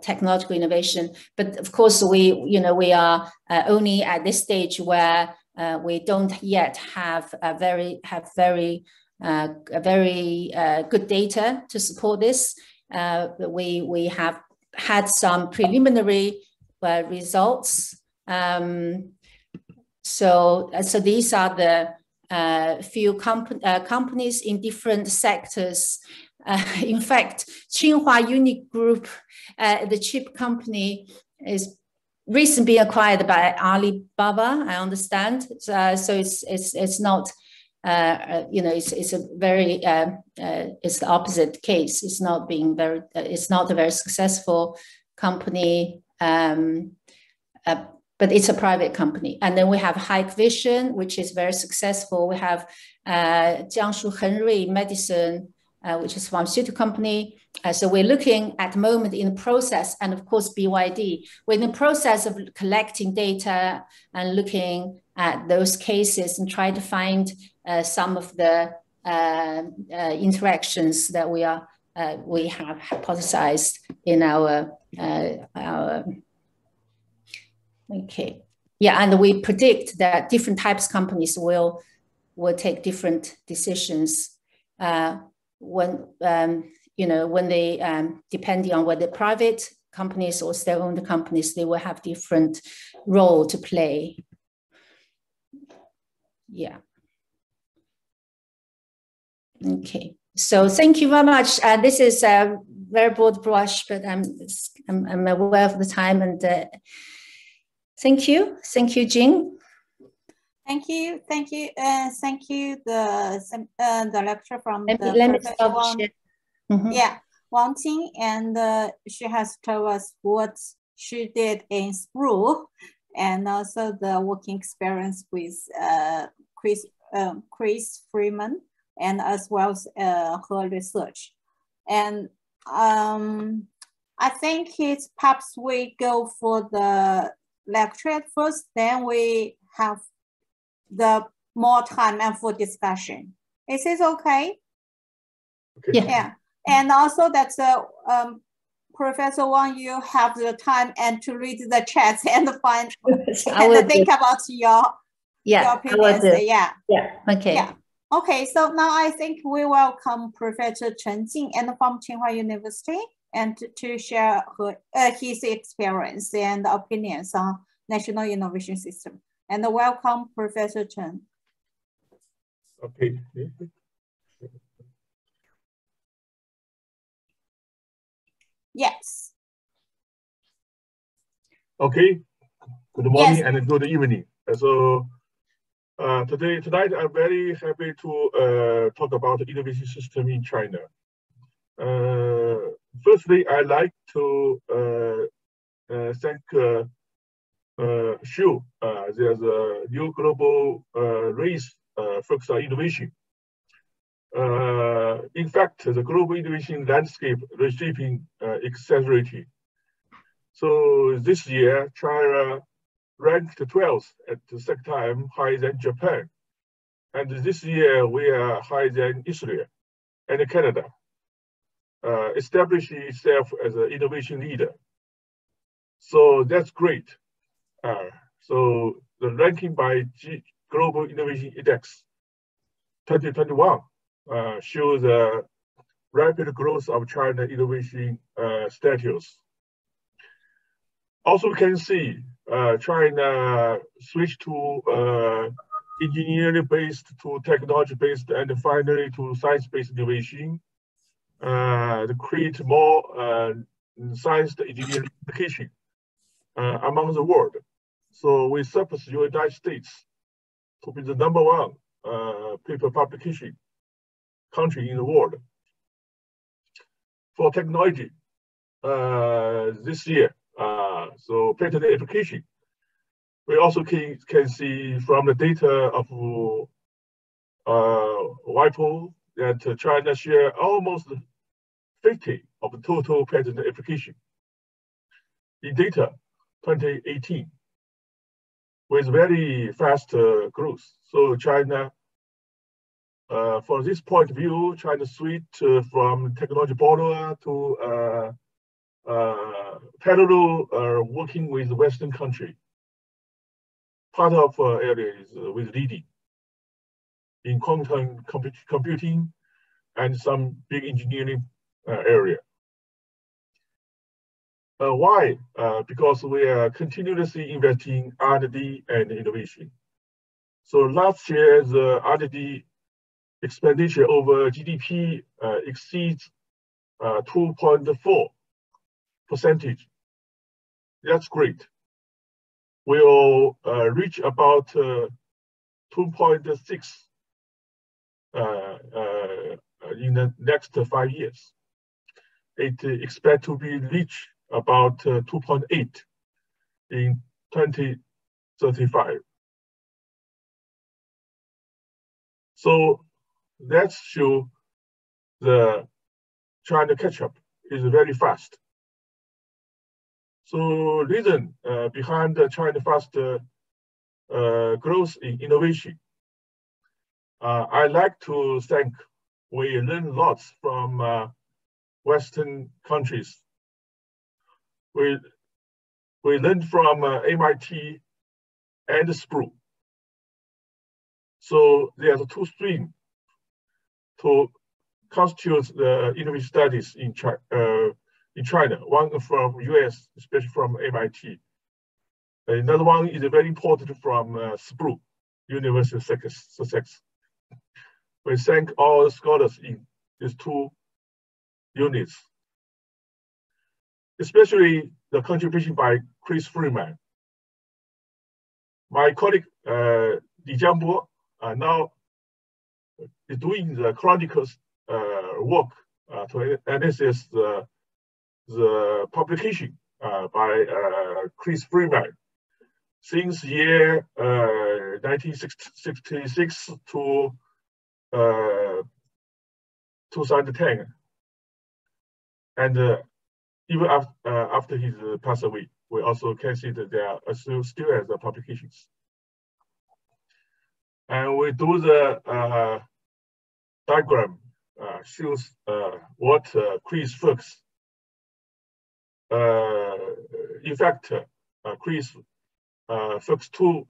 technological innovation. But of course, we, you know, we are only at this stage where we don't yet have a very, have very, a very good data to support this. we, we have had some preliminary uh, results. Um, so, uh, so these are the uh, few comp uh, companies in different sectors. Uh, *laughs* in fact, Tsinghua Unigroup, uh, the chip company, is recently acquired by Alibaba. I understand. so it's it's it's not. You know, it's, it's a very it's the opposite case. It's not being very. it's not a very successful company, um, uh, but it's a private company. And then we have Hikvision, which is very successful. We have uh, Jiangsu Hengrui Medicine, uh, which is a pharmaceutical company. Uh, so we're looking at the moment in the process, and of course BYD. We're in the process of collecting data and looking at those cases and try to find uh, some of the uh, uh, interactions that we are we have hypothesized in our, our, okay. Yeah, and we predict that different types of companies will, will take different decisions uh, when, um, you know, when they, um, depending on whether private companies or state-owned companies, they will have different role to play. Yeah. Okay. So thank you very much. Uh, this is a very broad brush, but I'm, I'm, I'm aware of the time and uh, thank you. Thank you, Jing. Thank you. Thank you. Uh, thank you, the, uh, the lecturer from let the me, let me stop Wang, mm -hmm. Yeah, Wang Qing, and uh, she has told us what she did in school and also the working experience with uh, Chris, um, Chris Freeman and as well as uh, her research. And um, I think it's perhaps we go for the lecture first, then we have the more time and for discussion. Is this okay? Okay. Yeah. Yeah. And also that's uh, um, Professor Wang, you have the time and to read the chats and find *laughs* I will and do. think about your, Yeah, your opinions. Yeah. Yeah, okay. Yeah. Okay, so now I think we welcome Professor Chen Jin and from Tsinghua University and to, to share her, uh, his experience and opinions on National Innovation System. And welcome Professor Chen. Okay. Yes. Okay. Good morning Yes. and good evening. Uh, So uh, today, tonight, I'm very happy to uh, talk about the innovation system in China. Uh, firstly, I'd like to uh, uh, thank uh, uh, Xu. Uh, there's a new global uh, race uh, focused on innovation. Uh, in fact, the global innovation landscape reshaping uh, accelerating. So this year, China ranked 12th at the second time, higher than Japan. And this year, we are higher than Israel and Canada, uh, establishing itself as an innovation leader. So that's great. Uh, so the ranking by G Global Innovation Index 2021 uh, shows the rapid growth of China innovation uh, status. Also, we can see uh, China switched to uh, engineering-based to technology-based and finally to science-based innovation uh, to create more uh, science engineering application among the world. So we surpassed the United States to be the number one paper publication country in the world. For technology, uh, this year, uh, so patent application, we also can, can see from the data of uh, WIPO that China share almost 50 of the total patent application in data 2018 with very fast uh, growth. So China, uh, from this point of view, China switched uh, from technology borrower to uh, uh, parallel uh, working with Western country. Part of uh, area is uh, with leading in quantum compu computing and some big engineering uh, area. Uh, why? Because we are continuously investing R&D and innovation. So last year, the R&D expenditure over GDP uh, exceeds uh, 2.4 percentage. That's great. We'll uh, reach about uh, 2.6 uh, in the next five years. It expect to be reached about uh, 2.8 in 2035. So that show the China catch up is very fast. So reason uh, behind the China fast uh, uh, growth in innovation. Uh, I like to thank, we learn lots from uh, Western countries. We, we learned from MIT and SPRU. So there's two streams to constitute the innovation studies in China, uh, in China. One from US, especially from MIT. Another one is very important from uh, SPRU, University of Sussex. We thank all the scholars in these two units, especially the contribution by Chris Freeman. My colleague, uh, Li Jiangbo, uh, now doing the chronicles uh, work uh, to analyze the, the publication uh, by Chris Freeman since year uh, 1966 to uh, 2010. And uh, even after, uh, after his uh, pass away, we also can see that there are still, still as publications. And we do the uh, diagram uh, shows uh, what Chris Fuchs, in fact, Chris Fuchs two,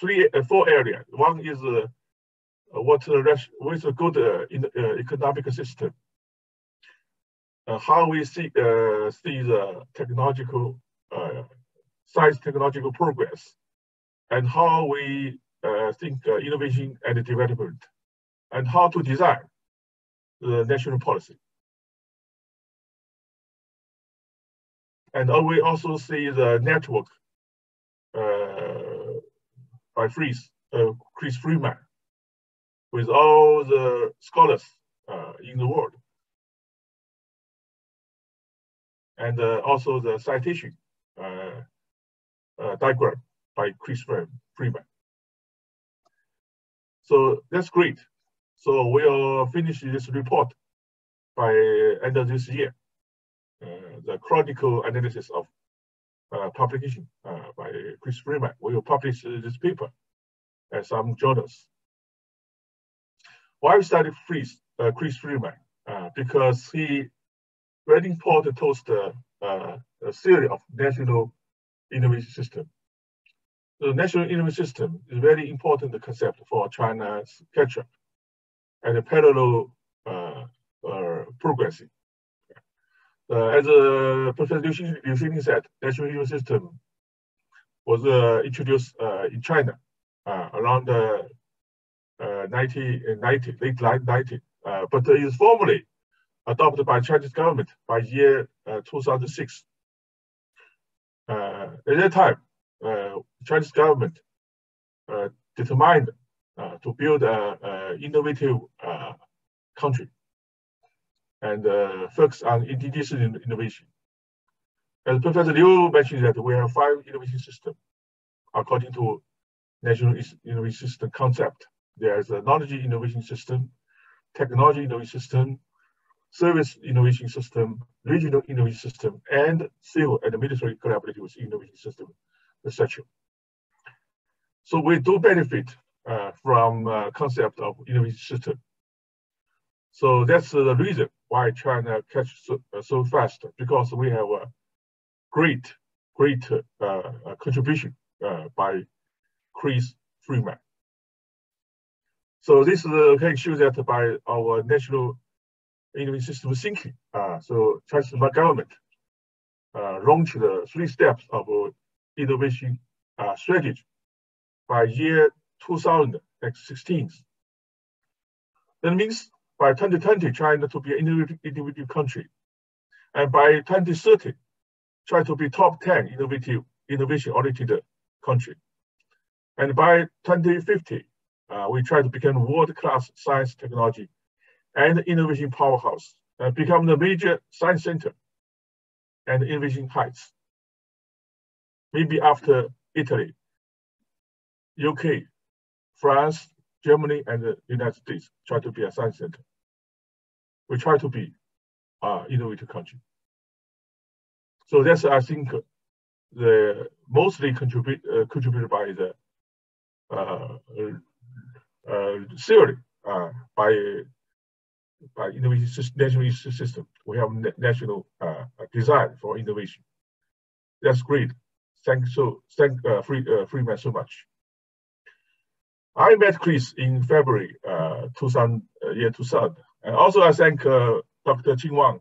three, four areas. One is what with a good in, economic system. Uh, how we see uh, see the technological uh, science technological progress and how we think innovation and development and how to design the national policy. And we also see the network uh, by Fries, uh, Chris Freeman, with all the scholars uh, in the world. And uh, also the citation uh, uh, diagram by Chris Freeman. So that's great. So we'll finish this report by end of this year. Uh, the chronicle analysis of uh, publication uh, by Chris Freeman. We will publish this paper at some journals. Why we study Chris, Chris Freeman? because he very important towards the uh, a theory of national innovation system. The national innovation system is very important concept for China's catch-up and parallel uh, uh, progressing. Uh, as uh, Professor Liu, Xing said, national innovation system was uh, introduced uh, in China around uh, 1990, late 90, but it is formally adopted by Chinese government by year uh, 2006. Uh, at that time, uh, Chinese government uh, determined uh, to build an innovative country and focus on indigenous innovation. As Professor Liu mentioned that we have five innovation systems according to National Innovation System concept. There's a knowledge innovation system, technology innovation system, service innovation system, regional innovation system, and civil and military collaborative innovation system, etc. So we do benefit uh, from uh, concept of innovation system. So that's the reason why China catch so, uh, so fast because we have a great, great uh, uh, contribution by Chris Freeman. So this is uh, can show that by our national innovation system thinking. Uh, so Chinese government uh, launched the three steps of innovation uh, strategy by year 2016. That means by 2020, China to be an innovative, country. And by 2030, try to be top 10 innovative, innovation-oriented country. And by 2050, uh, we try to become world-class science technology and innovation powerhouse, uh, become the major science center and innovation heights. Maybe after Italy, UK, France, Germany, and the United States try to be a science center. We try to be uh, innovative country. So that's, I think, the mostly contribute, uh, contributed by the uh, uh, theory uh, by by innovation national system. We have national uh, design for innovation. That's great. Thank so thank uh, Free, uh, Freeman so much. I met Chris in February uh, 2000, uh, year 2000. And also I thank uh, Dr. Qing Wang.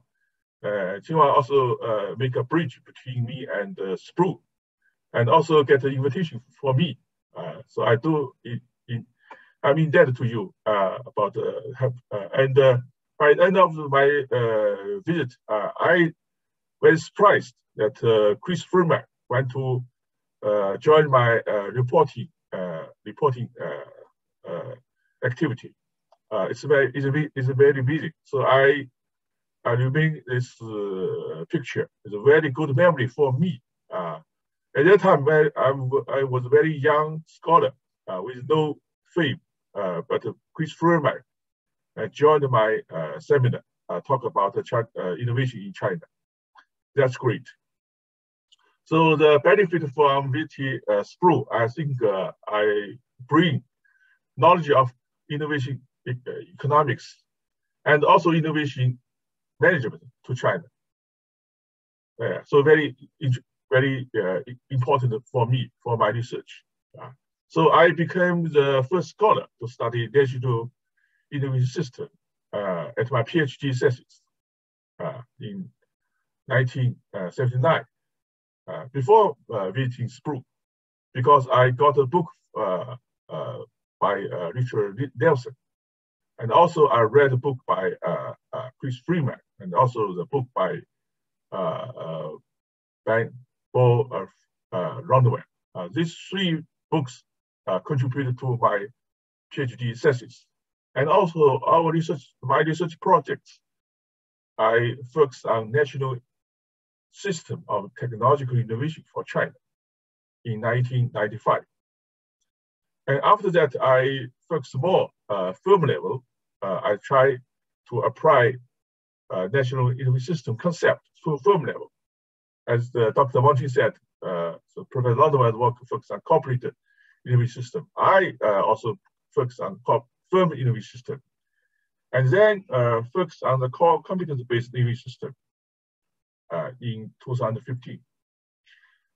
Uh, Qing Wang also uh, make a bridge between me and uh, SPRU and also get an invitation for me. Uh, so I do, in, in, I'm indebted to you uh, about help. And by the end of my visit, I was surprised that Chris Freeman went to uh, join my uh, reporting reporting activity. it's very it's, it's very busy, so I I remain this picture. It's a very good memory for me. at that time, I, I, was a very young scholar with no fame, but Chris uh, joined my uh, seminar, uh, talk about innovation in China. That's great. So the benefit from VT uh, SPRU, I think I bring knowledge of innovation economics and also innovation management to China. Uh, so very, very uh, important for me, for my research. Uh, so I became the first scholar to study digital innovation system uh, at my PhD thesis uh, in 1979, uh, before uh, visiting SPRU, because I got a book uh, uh, by Richard Nelson. And also I read a book by Chris Freeman, and also the book by uh, uh, Bo uh, Lundvall. these three books contributed to my PhD thesis. And also our research, my research projects, I focused on national system of technological innovation for China in 1995. And after that, I focused more uh, firm level. Uh, I tried to apply uh, national innovation system concept to firm level. As the, Dr. Wang said, uh, so Professor Lundvall work focus on corporate innovation system. I uh, also focus on firm innovation system. And then uh, focus on the core competence-based innovation system uh, in 2015.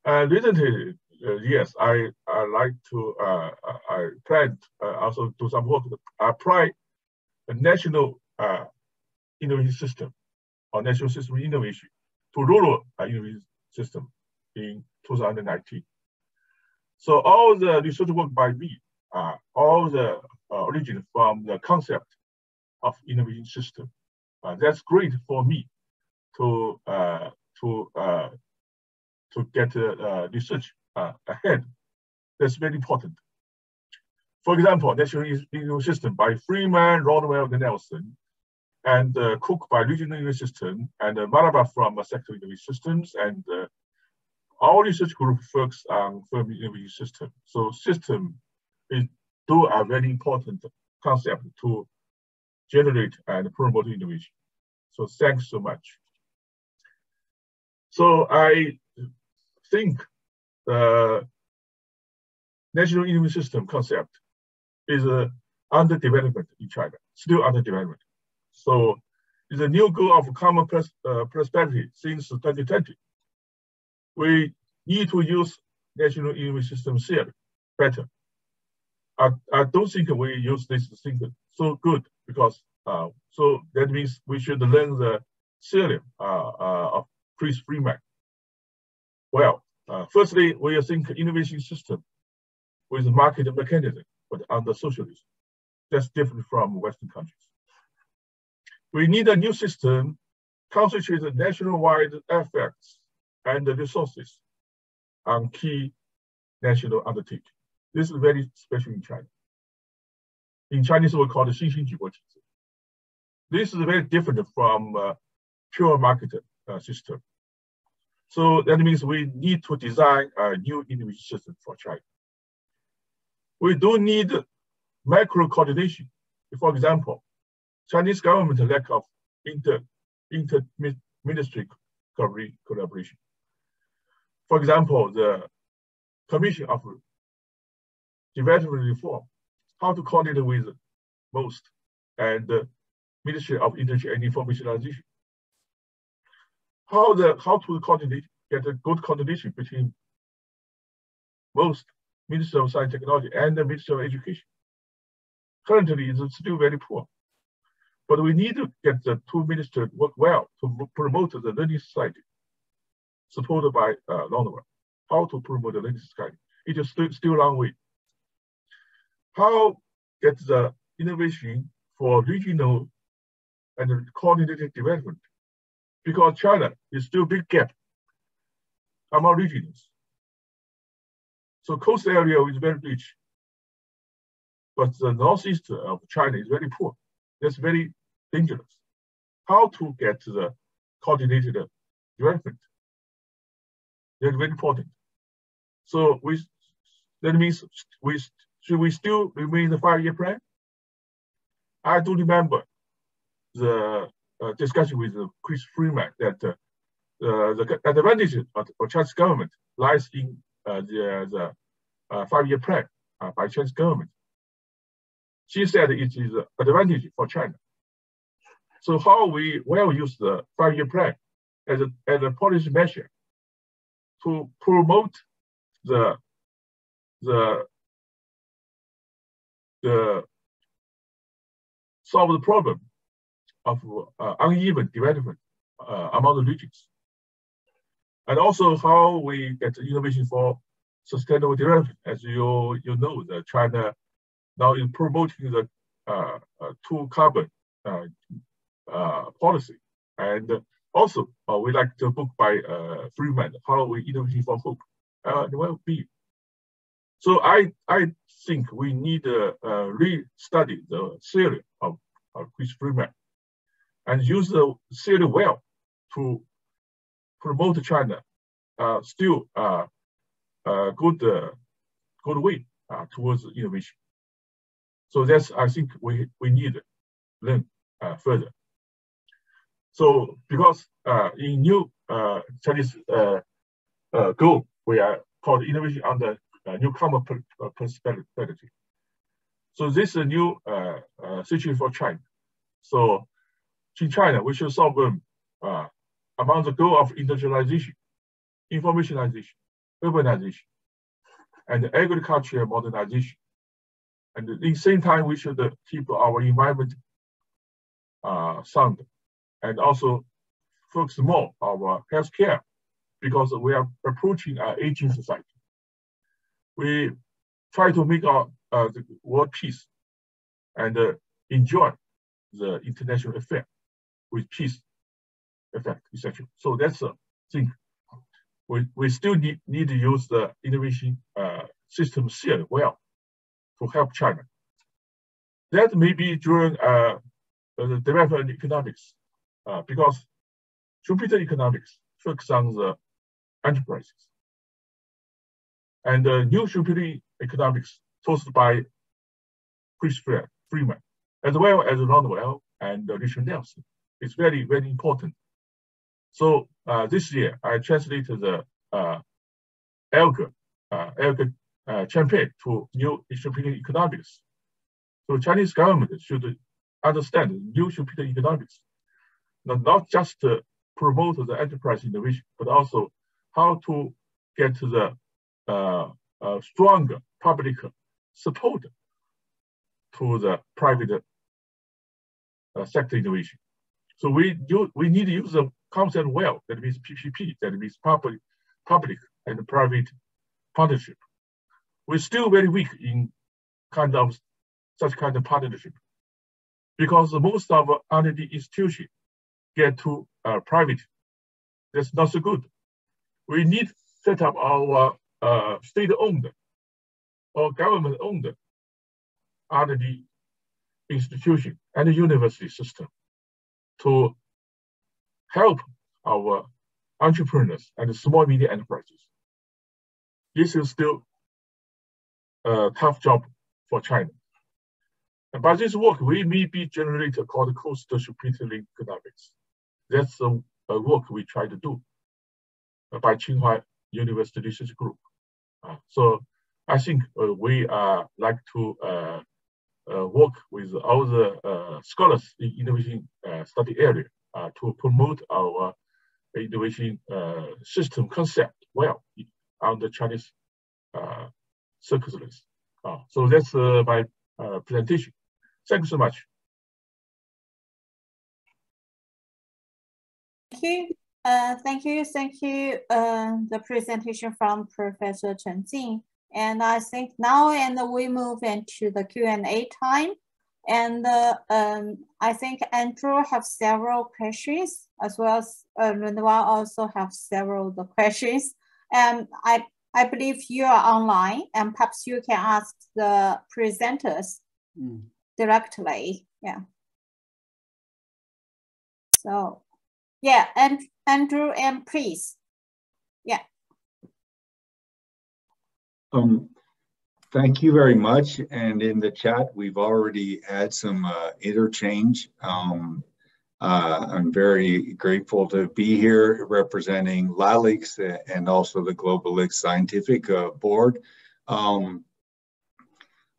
And recently, uh, yes, I, I like to, uh, I plan uh, also do some work to apply a national uh, innovation system or national system innovation to rural innovation system in 2019. So all the research work by me, uh, all the uh, origin from the concept of innovation system. Uh, that's great for me to uh, to uh, to get uh, research ahead. That's very important. For example, National Innovation System by Freeman, Rodwell, and Nelson and Cooke by Regional Innovation System, and uh, from uh, Sector Innovation Systems, and our research group focuses on firm innovation system. So system is do a very important concept to generate and promote innovation. So thanks so much. So I think the national innovation system concept is uh, under development in China, still under development. So it's a new goal of common pers uh, prosperity since 2020. We need to use national innovation system theory better. I, I don't think we use this thing so good because uh, so that means we should learn the theory uh, uh, of Chris Freeman. Well, uh, firstly, we think innovation system with market mechanism, but under socialism. That's different from Western countries. We need a new system concentrated nationwide efforts and resources on key national undertaking. This is very special in China. In Chinese, we call it 新型举国体制. This is very different from uh, pure market uh, system. So that means we need to design a new innovation system for China. We do need macro coordination. For example, Chinese government lack of inter, inter ministry collaboration. For example, the Commission of Development Reform, how to coordinate with MOST, and the Ministry of Industry and Informationization. How the how to coordinate, get a good coordination between MOST Ministry of Science and Technology and the Ministry of Education. Currently, it's still very poor. But we need to get the two ministers work well to promote the learning society, supported by uh, Lundvall. How to promote the learning society? It is still, still long way. How get the innovation for regional and coordinated development? Because China is still big gap among regions. So coast area is very rich, but the northeast of China is very poor. That's very dangerous. How to get the coordinated development? That's very important. So we that means we should we still remain the five-year plan? I do remember the discussion with uh, Chris Freeman that uh, the advantage of, Chinese government lies in uh, the, the uh, five-year plan uh, by Chinese government. she said it is an advantage for China. So how we will use the five-year plan as a, as a policy measure to promote the the the solve the problem of uh, uneven development uh, among the regions. And also how we get innovation for sustainable development. As you, you know, the China now is promoting the uh, uh two carbon uh, uh, policy. And also, we like the book by Freeman, How We Innovation for Hope and Well-being. So I, I think we need to re-study the theory of, of Chris Freeman and use the theory well to promote China uh, still uh, uh, good uh, good way uh, towards innovation. So that's I think we we need learn uh, further. So because in new Chinese goal, we are called innovation under per, uh, prosperity. So this is a new situation for China. So in China, we should solve them uh, among the goal of industrialization, informationization, urbanization, and agriculture modernization. And at the same time, we should keep our environment uh, sound and also focus more on our healthcare because we are approaching an aging society. We try to make our uh, world peace and uh, enjoy the international affair with peace effect, etc. So that's a thing. We, we still need, need to use the innovation uh, system shared well to help China. That may be during uh, the development economics, uh, because Schumpeter economics focuses on the enterprises. And the new Schumpeter economics taught by Chris Freeman, as well as Rothwell and Richard Nelson, is very, very important so uh, this year, I translated the uh, Elgar, uh, uh, campaign to new Schumpeter economics. So Chinese government should understand new Schumpeter economics, not, not just to promote the enterprise innovation, but also how to get the uh, uh, stronger public support to the private uh, sector innovation. So we do, we need to use the concept well, that means PPP, that means public, public and private partnership. We're still very weak in kind of such kind of partnership because most of R&D institutions get to uh, private. That's not so good. We need set up our uh, state-owned or government-owned R&D institution and the university system to help our entrepreneurs and small medium enterprises. This is still a tough job for China. And by this work, we may be generator called cost Schumpeter economics. That's a, work we try to do uh, by Tsinghua University Research Group. Uh, so I think uh, we uh, like to uh, work with all the scholars in innovation study area uh, to promote our innovation uh, system concept well on the Chinese uh, circus list. so that's my presentation. Thank you so much. Thank you. Uh, thank you, thank you. Uh, the presentation from Professor Chen Jin. And I think now and we move into the Q&A time. And uh, um, I think Andrew have several questions as well as uh, also have several the questions. And I, I believe you are online and perhaps you can ask the presenters mm. directly. Yeah. So yeah, and Andrew and please. Yeah. Um, Thank you very much. And in the chat, we've already had some uh, interchange. Um, uh, I'm very grateful to be here representing LALICS and also the Globelics Scientific uh, Board. Um,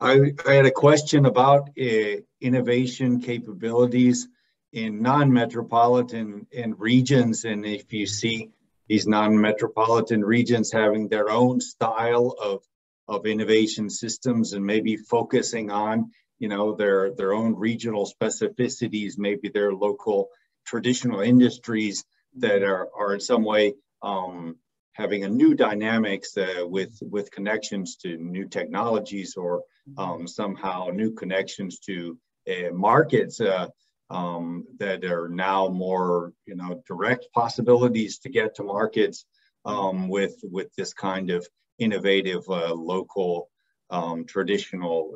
I, I had a question about uh, innovation capabilities in non-metropolitan in regions, and if you see these non-metropolitan regions having their own style of of innovation systems and maybe focusing on you know their their own regional specificities maybe their local traditional industries that are, are in some way um, having a new dynamics uh, with with connections to new technologies or um, somehow new connections to uh, markets uh, um, that are now more you know direct possibilities to get to markets um, with with this kind of innovative uh, local um, traditional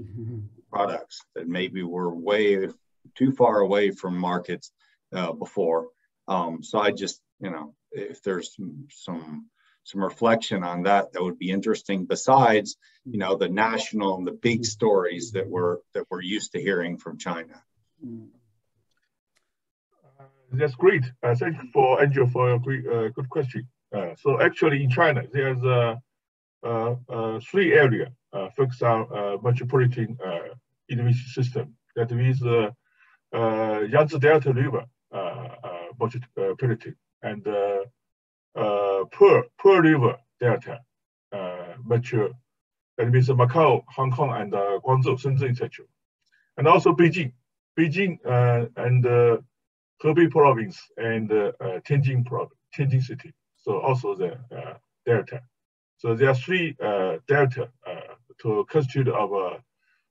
mm-hmm. products that maybe were way too far away from markets uh, before. Um, so I just, you know, if there's some, some, some reflection on that, that would be interesting. Besides, you know, the national and the big stories that we're that we're used to hearing from China. Uh, that's great. Uh, thank you for Andrew for a great, uh, good question. Uh, so actually in China, there's uh, uh, three areas focused on metropolitan innovation system. That means the Yangtze Delta River metropolitan and Pearl, Pearl River Delta metro. That means Macau, Hong Kong, and Guangzhou, Shenzhen, etc. And also Beijing, Beijing uh, and uh, Hebei province and uh, Tianjin province, Tianjin city so also the uh, delta. So there are three uh, delta uh, to constitute our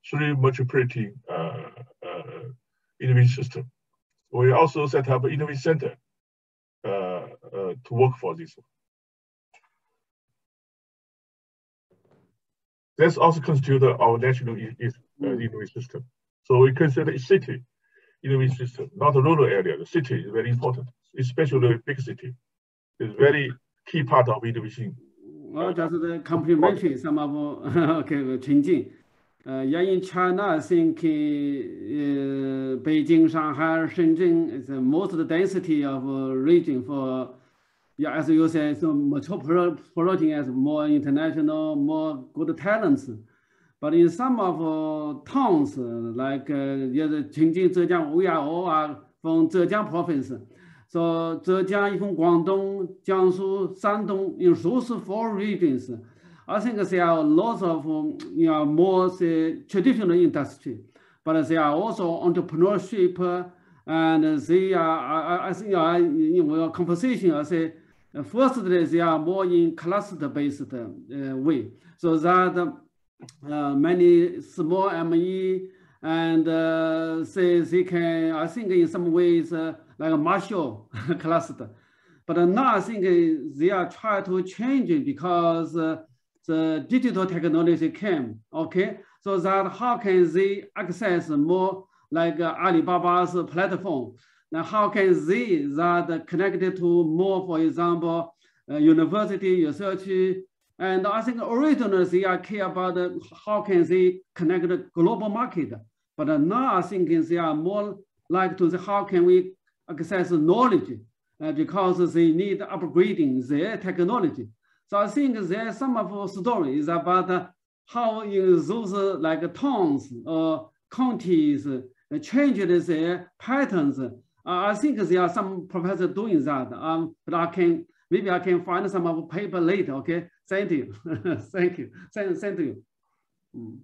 three metropolitan innovation system. We also set up an innovation center to work for this one. That's also constitute our national innovation system. So we consider a city innovation system, not a rural area. The city is very important, especially a big city is very key part of innovation. Well, just the complementary some of *laughs* okay changing. Uh, yeah, in China, I think uh, Beijing, Shanghai, Shenzhen is the most density of region for, yeah, as you say, so metropolitan as more international, more good talents. But in some of uh, towns, like uh, yeah, Qingjin, Zhejiang, we are all from Zhejiang province so Zhejiang, even Guangdong, Jiangsu, Shandong, in those four regions, I think there are lots of you know, more say, traditional industry, but there are also entrepreneurship, and they are, I, I think, uh, in our conversation, I say, firstly, they are more in cluster-based uh, way, so that uh, many small ME and uh, say they can, I think in some ways, uh, like a Marshall *laughs* cluster. But now I think they are trying to change it because uh, the digital technology came, okay? So that how can they access more like uh, Alibaba's platform? Now how can they that connected to more, for example, university research, and I think originally they are care about how can they connect the global market. But now I think they are more like to the how can we access knowledge uh, because they need upgrading their technology. So I think there are some of stories about uh, how in those uh, like towns or counties uh, changed their patterns. Uh, I think there are some professors doing that, um, but I can maybe I can find some of the paper later. Okay, *laughs* thank you, thank you, thank, thank you. Mm.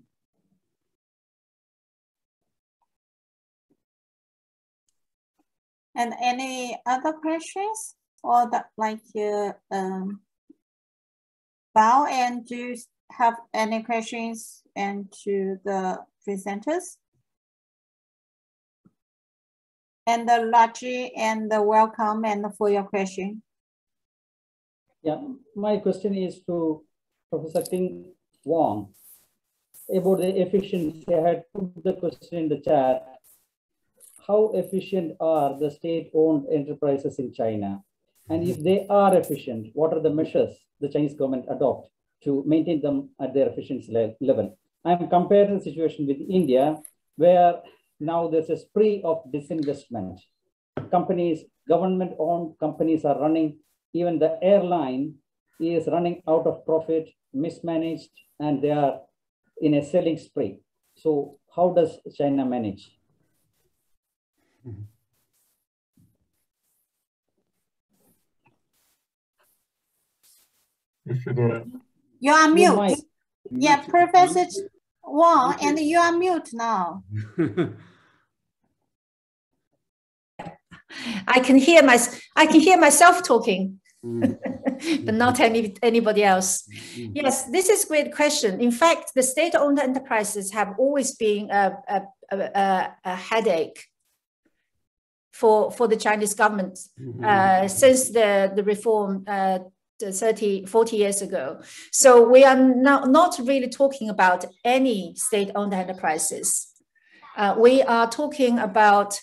And any other questions or that like uh, um, Bao and do you have any questions and to the presenters? And the Laji and the welcome and for your question. Yeah, my question is to Professor Qing Wang about the efficiency. I had put the question in the chat how efficient are the state-owned enterprises in China? And if they are efficient, what are the measures the Chinese government adopt to maintain them at their efficiency level? I'm comparing the situation with India, where now there's a spree of disinvestment. Companies, government-owned companies are running, even the airline is running out of profit, mismanaged, and they are in a selling spree. So how does China manage? You are mute. Yeah, Professor Wang, and you are mute now. *laughs* I can hear my I can hear myself talking, mm. *laughs* but not any anybody else. Mm. Yes, this is a great question. In fact, the state-owned enterprises have always been a, a, a, a headache for for the Chinese government mm-hmm. uh, since the the reform. Uh, 30 40 years ago so we are not, not really talking about any state-owned enterprises uh, we are talking about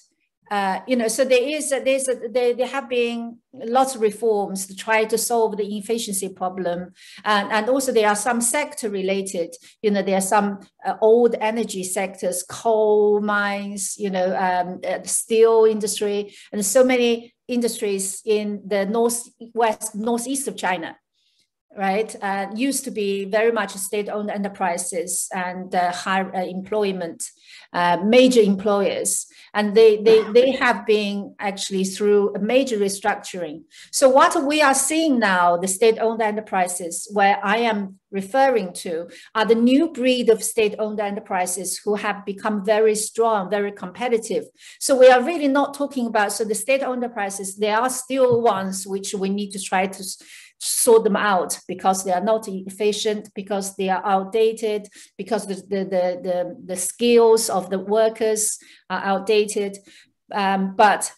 uh, you know, so there is, there's, a, there, there have been lots of reforms to try to solve the inefficiency problem. And, and also there are some sector related, you know, there are some uh, old energy sectors, coal mines, you know, um, uh, steel industry, and so many industries in the northwest, northeast of China right, uh, used to be very much state-owned enterprises and uh, high uh, employment, uh, major employers, and they, they, *laughs* they have been actually through a major restructuring. So what we are seeing now, the state-owned enterprises, where I am referring to, are the new breed of state-owned enterprises who have become very strong, very competitive. So we are really not talking about, so the state-owned enterprises, they are still ones which we need to try to sort them out because they are not efficient, because they are outdated, because the, the, the, the, the skills of the workers are outdated. Um, but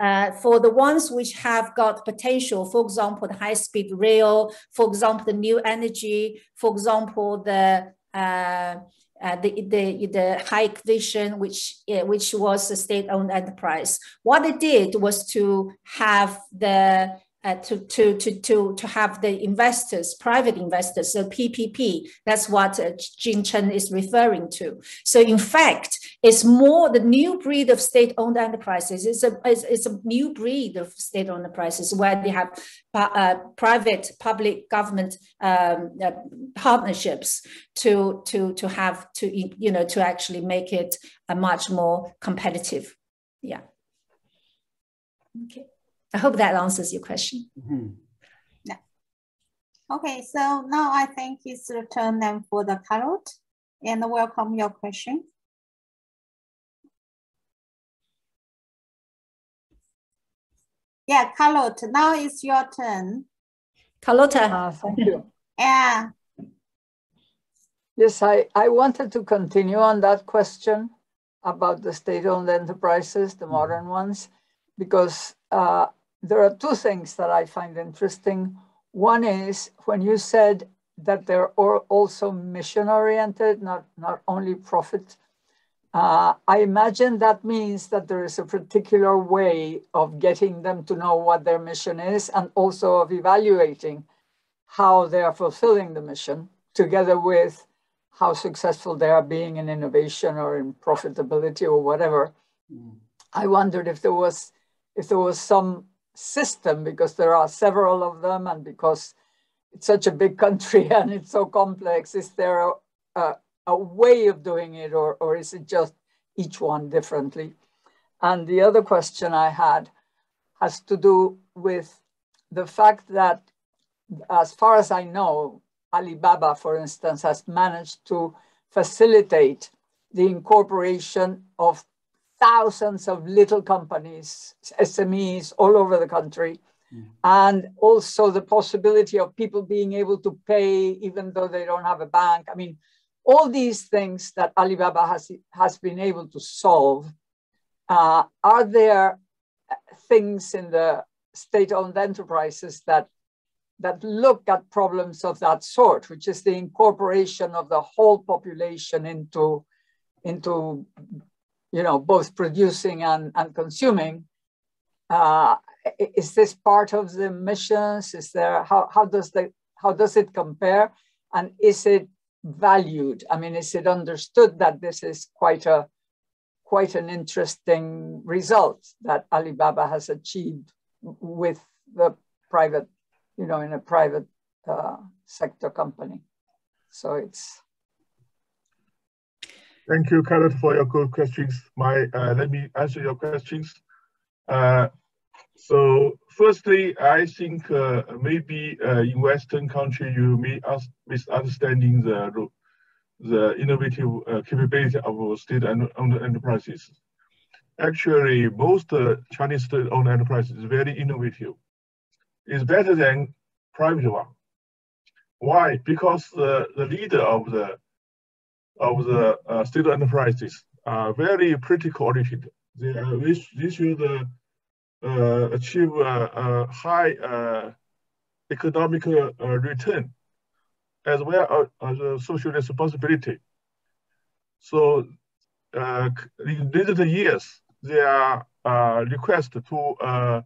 uh, for the ones which have got potential, for example, the high-speed rail, for example, the new energy, for example, the uh, uh, the, the, the Hikvision, which, uh, which was a state-owned enterprise. What it did was to have the uh, to, to, to, to, to have the investors, private investors, so PPP. That's what uh, Jin Chen is referring to. So in fact, it's more the new breed of state-owned enterprises. It's a, it's, it's a new breed of state-owned enterprises where they have uh, private, public, government um, uh, partnerships to, to, to have to, you know, to actually make it a much more competitive. Yeah. Okay. I hope that answers your question. Mm -hmm. Yeah. Okay, so now I think it's the turn then for the Carrot and welcome your question. Yeah, Carlot, now it's your turn. Carlota. Uh, thank you. Yeah. Yes, I, I wanted to continue on that question about the state-owned enterprises, the modern ones, because uh, there are two things that I find interesting. One is when you said that they're also mission oriented, not, not only profit. Uh, I imagine that means that there is a particular way of getting them to know what their mission is and also of evaluating how they are fulfilling the mission together with how successful they are being in innovation or in profitability or whatever. Mm. I wondered if there was if there was some system because there are several of them and because it's such a big *laughs* country and it's so complex is there a, a, a, way of doing it or, or is it just each one differently? And the other question i had has to do with the fact that as far as i know alibaba for instance has managed to facilitate the incorporation of thousands of little companies, SMEs all over the country. Mm. And also the possibility of people being able to pay even though they don't have a bank. I mean, all these things that Alibaba has, has been able to solve, uh, are there things in the state-owned enterprises that that look at problems of that sort, which is the incorporation of the whole population into, into you know, both producing and, and consuming. Uh, is this part of the missions? Is there, how, how, does the, how does it compare? And is it valued? I mean, is it understood that this is quite a, quite an interesting result that Alibaba has achieved with the private, you know, in a private uh, sector company. So it's Thank you, Khaled, for your good questions. My, uh, let me answer your questions. Uh, so firstly, I think uh, maybe uh, in Western country, you may misunderstanding the, the innovative uh, capability of state-owned enterprises. Actually, most uh, Chinese state-owned enterprises is very innovative. It's better than private one. Why? Because the leader of the of the uh, state enterprises are very pretty oriented. They, uh, they should uh, uh, achieve a, high uh, economic uh, return as well as social responsibility. So in recent years, they are requested to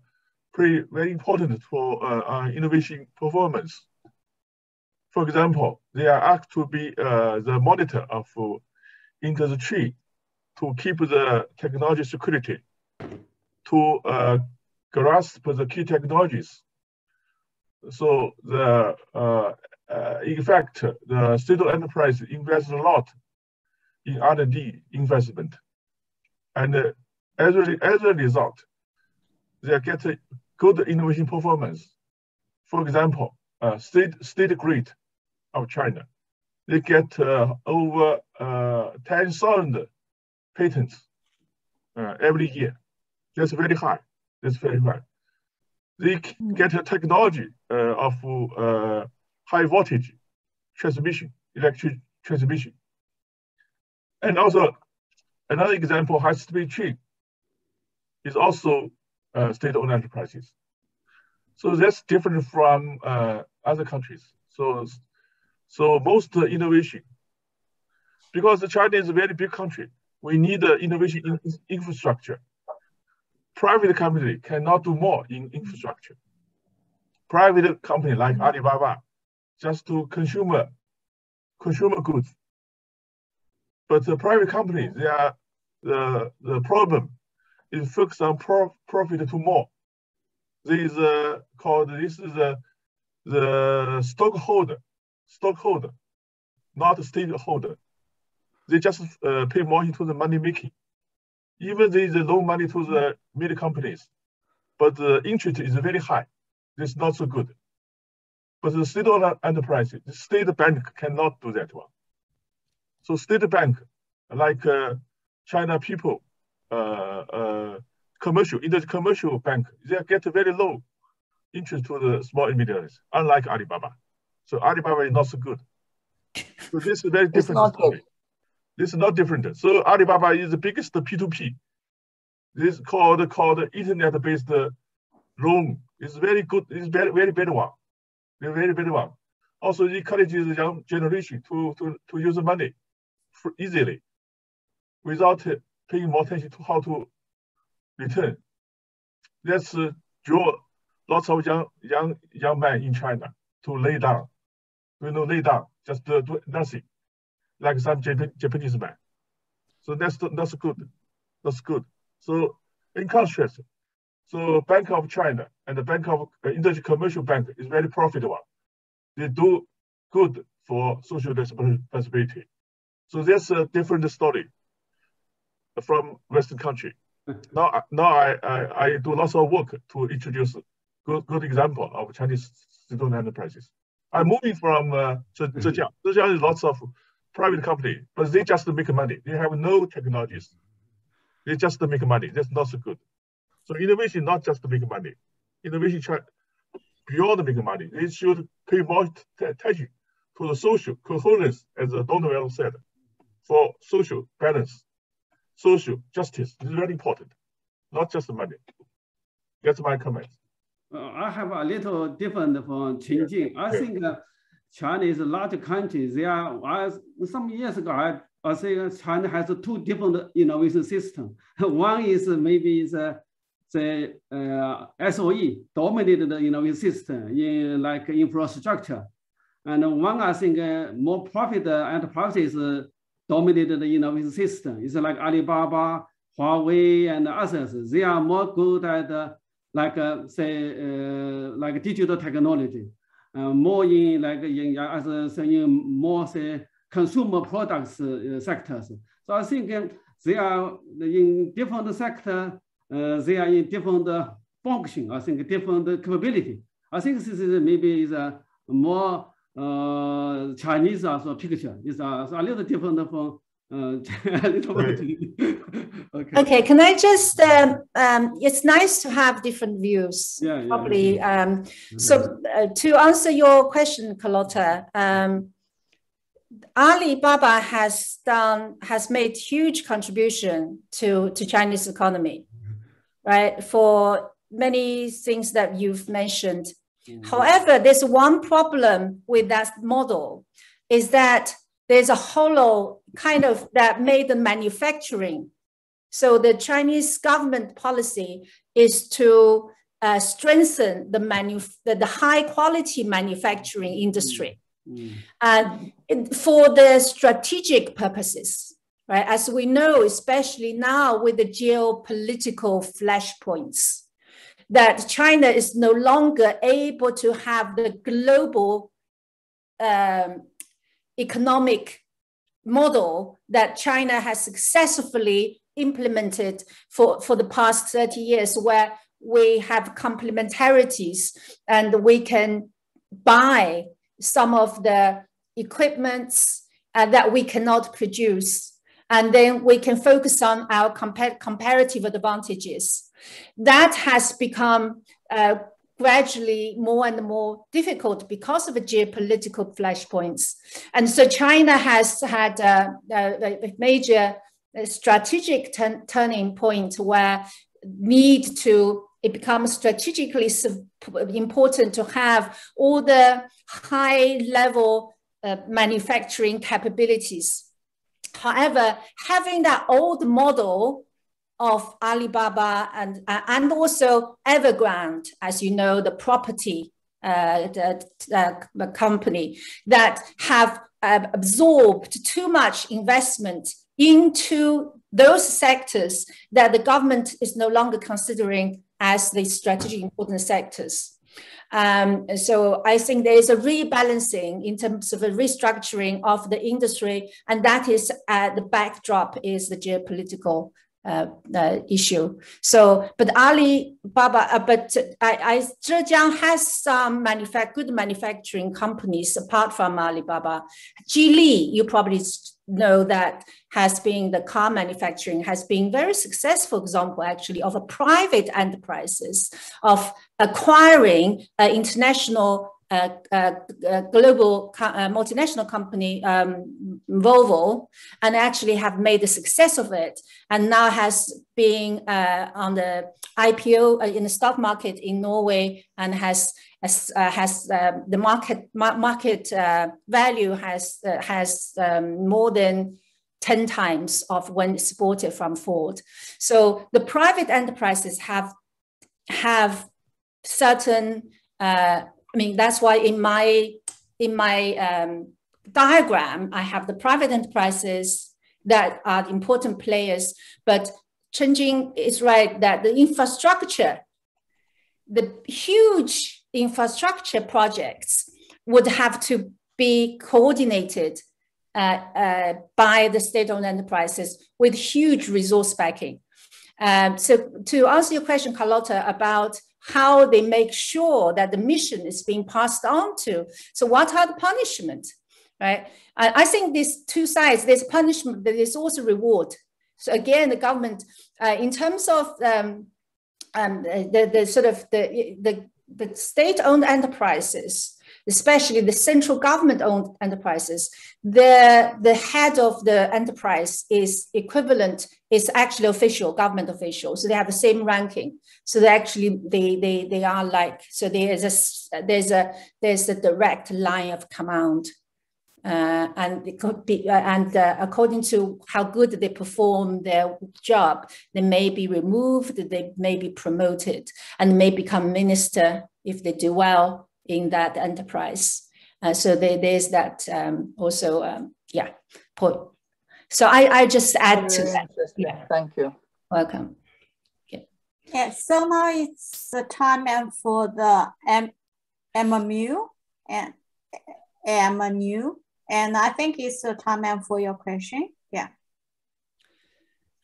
pretty very important for innovation performance. For example, they are asked to be uh, the monitor of uh, industry to keep the technology security to uh, grasp the key technologies. So the uh, uh, in fact, the state enterprise invests a lot in R&D investment, and uh, as a as a result, they get good innovation performance. For example, uh, state state grid of China, they get uh, over uh, 10,000 patents every year that's very high. That's very high. They get a technology uh, of uh, high voltage transmission, electric transmission. And also another example, high-speed train is also uh, state-owned enterprises. So that's different from uh, other countries. So, so most innovation, because China is a very big country, we need innovation in infrastructure private company cannot do more in infrastructure. Private company like Alibaba just do consumer consumer goods. But the private company, they are the the problem is focused on pro, profit to more. This is uh, called this is uh, the stockholder, stockholder, not stakeholder. They just uh, pay more into the money making even they, they loan money to the mid companies, but the interest is very high. It's not so good. But the state-owned enterprise, the state bank cannot do that one. So state bank, like uh, China people, uh, uh, commercial, in the commercial bank, they get very low interest to the small intermediaries, unlike Alibaba. So Alibaba is not so good. So this is very different. This is not different. So Alibaba is the biggest P2P. This is called called internet-based loan. It's very good. It's very very better one. Very very better one. Also it encourages the young generation to to to use money easily, without paying more attention to how to return. That's uh, draw lots of young young young men in China to lay down. You know, lay down, just uh, do nothing like some Japanese man. So that's that's good. That's good. So in contrast, so Bank of China and the Bank of uh, Industry Commercial Bank is very profitable. They do good for social responsibility. So that's a different story from Western country. *laughs* now, now I, I, I, do lots of work to introduce good, good example of Chinese student enterprises. I'm moving from uh, Zhejiang. Zhejiang is lots of private company, but they just make money. They have no technologies. They just make money. That's not so good. So innovation not just to make money. Innovation try beyond making money. They should pay more attention to the social coherence, as Donovan said, for social balance, social justice is very important, not just money. That's my comment. Uh, I have a little different from Chen Jin. I think uh, China is a large country. There are some years ago, I, I say China has two different innovation systems. *laughs* One is maybe the the uh, SOE dominated the innovation system in like infrastructure, and one I think uh, more profit enterprises dominated the innovation system. It's like Alibaba, Huawei, and others. They are more good at uh, like uh, say uh, like digital technology. Uh, more in like in as in more say consumer products sectors. So I think they are in different sector, they are in different function, I think different capability. I think this is maybe is a more uh, Chinese also picture. It's a, a little different from uh, *laughs* *laughs* okay. okay, can I just, um, um, it's nice to have different views, yeah, yeah, probably. Yeah. Um, so uh, to answer your question, Carlota, um, Alibaba has done, has made huge contribution to, to Chinese economy, right? For many things that you've mentioned. Mm-hmm. However, there's one problem with that model is that there's a hollow kind of that made the manufacturing. So the Chinese government policy is to uh, strengthen the, manu- the, the, high quality manufacturing industry mm-hmm. uh, for the strategic purposes. Right, as we know, especially now with the geopolitical flashpoints, that China is no longer able to have the global um, economic model that China has successfully implemented for, for the past 30 years, where we have complementarities and we can buy some of the equipments uh, that we cannot produce. And then we can focus on our compa comparative advantages. That has become uh, gradually more and more difficult because of the geopolitical flashpoints. And so China has had a, a major strategic turning point where need to it becomes strategically important to have all the high level uh, manufacturing capabilities. However, having that old model of Alibaba and, uh, and also Evergrande, as you know, the property uh, the, the, company that have uh, absorbed too much investment into those sectors that the government is no longer considering as the strategically important sectors. Um, so I think there is a rebalancing in terms of a restructuring of the industry, and that is uh, the backdrop is the geopolitical uh, uh, issue. So, but Alibaba, uh, but I, I, Zhejiang has some manufa- good manufacturing companies apart from Alibaba. Geely, you probably know that has been the car manufacturing has been very successful example actually of a private enterprises of acquiring uh, international uh, uh, global uh, multinational company, um, Volvo, and actually have made a success of it, and now has been uh, on the IPO uh, in the stock market in Norway, and has has, has um, the market ma market value has has um, more than 10 times of when it's it from Ford. So the private enterprises have have certain uh, I mean, that's why in my in my um, diagram, I have the private enterprises that are important players, but Chen Jin is right that the infrastructure, the huge infrastructure projects would have to be coordinated uh, uh, by the state-owned enterprises with huge resource backing. Um, so to answer your question, Carlota, about how they make sure that the mission is being passed on to. So what are the punishment, right? I, I think these two sides, there's punishment, but there's also reward. So again, the government, uh, in terms of um, um, the, the sort of the, the, the state-owned enterprises, especially the central government-owned enterprises, the, the head of the enterprise is equivalent, is actually official, government official. So they have the same ranking. So they actually they they they are like so there's a there's a there's a direct line of command. Uh, and it could be, uh, and uh, according to how good they perform their job, they may be removed, they may be promoted, and may become minister if they do well in that enterprise. Uh, so there, there's that um, also, um, yeah, point. So I, I just add to that. Yeah. Thank you. Welcome. Okay. Yeah, so now it's the time and for the M MMU and MMU And I think it's the time and for your question. Yeah.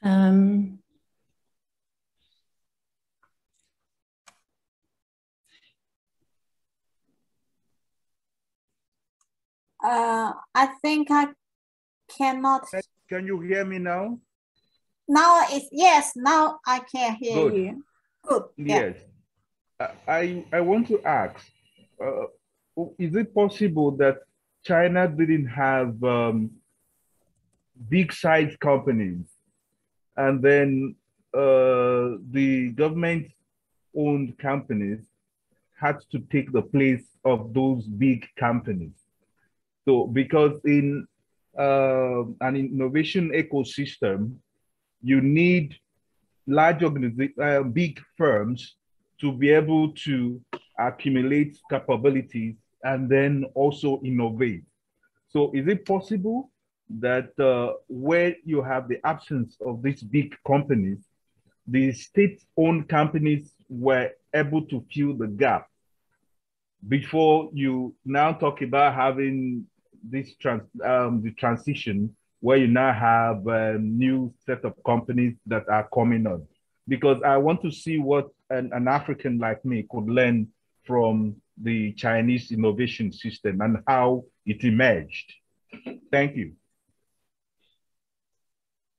Um, uh, I think I cannot. Can you hear me now? Now it's yes. Now I can hear Good. you. Good. Yeah. Yes. I- I, I want to ask, uh, is it possible that China didn't have um, big size companies and then uh, the government owned companies had to take the place of those big companies? So, because in uh, an innovation ecosystem, you need large uh, big firms to be able to accumulate capabilities and then also innovate. So is it possible that uh, where you have the absence of these big companies, the state-owned companies were able to fill the gap before you now talk about having this trans, um, the transition where you now have a new set of companies that are coming on? Because I want to see what an, an African like me could learn from the Chinese innovation system and how it emerged. Thank you.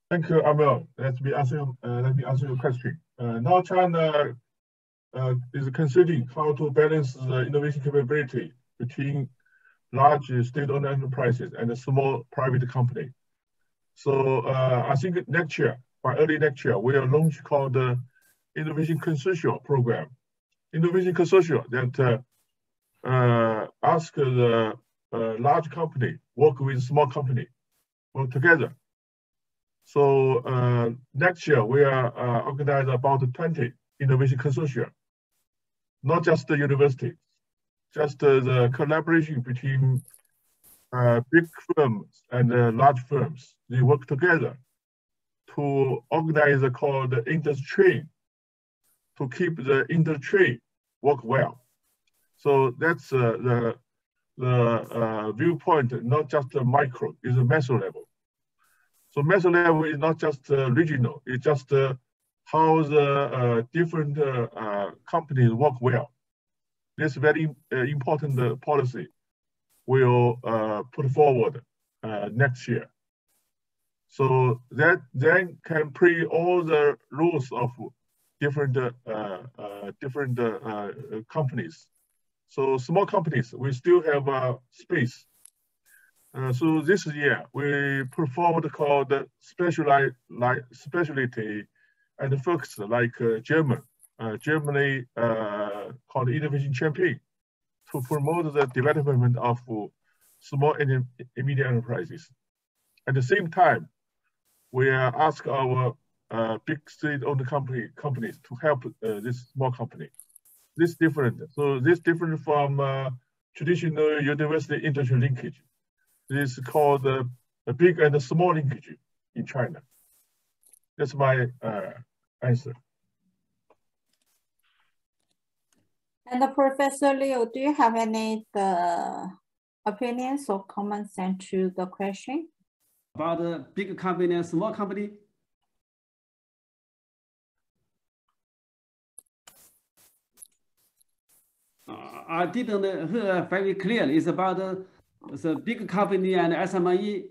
Thank you, Amel. Let me answer, uh, let me answer your question. Uh, now China uh, is considering how to balance the innovation capability between large state-owned enterprises and a small private company. So uh, I think next year, by early next year, we will launch called the Innovation Consortium Program. Innovation Consortium that uh, uh, ask the uh, large company work with small company, work together. So uh, next year we are uh, organize about 20 innovation consortia, not just the university, just the collaboration between uh, big firms and uh, large firms. They work together to organize called industry to keep the industry work well. So that's uh, the the uh, viewpoint, not just the micro, is a meso level. So meso level is not just uh, regional, it's just uh, how the different companies work well. This very uh, important uh, policy will uh, put forward next year. So that then can pre all the rules of different different companies. So small companies, we still have uh, space. Uh, so this year we performed called specialized like specialty and focus like uh, German, uh, Germany uh, called Innovation Champion to promote the development of small and medium enterprises. At the same time, we uh, ask our uh, big state-owned company companies to help uh, this small company. This different. So this different from uh, traditional university industry linkage. This is called uh, a big and small linkage in China. That's my uh, answer. And uh, Professor Liu, do you have any the opinions or comments to the question? About the big company and small company? Uh, I didn't uh, hear very clearly. It's about uh, the big company and SME,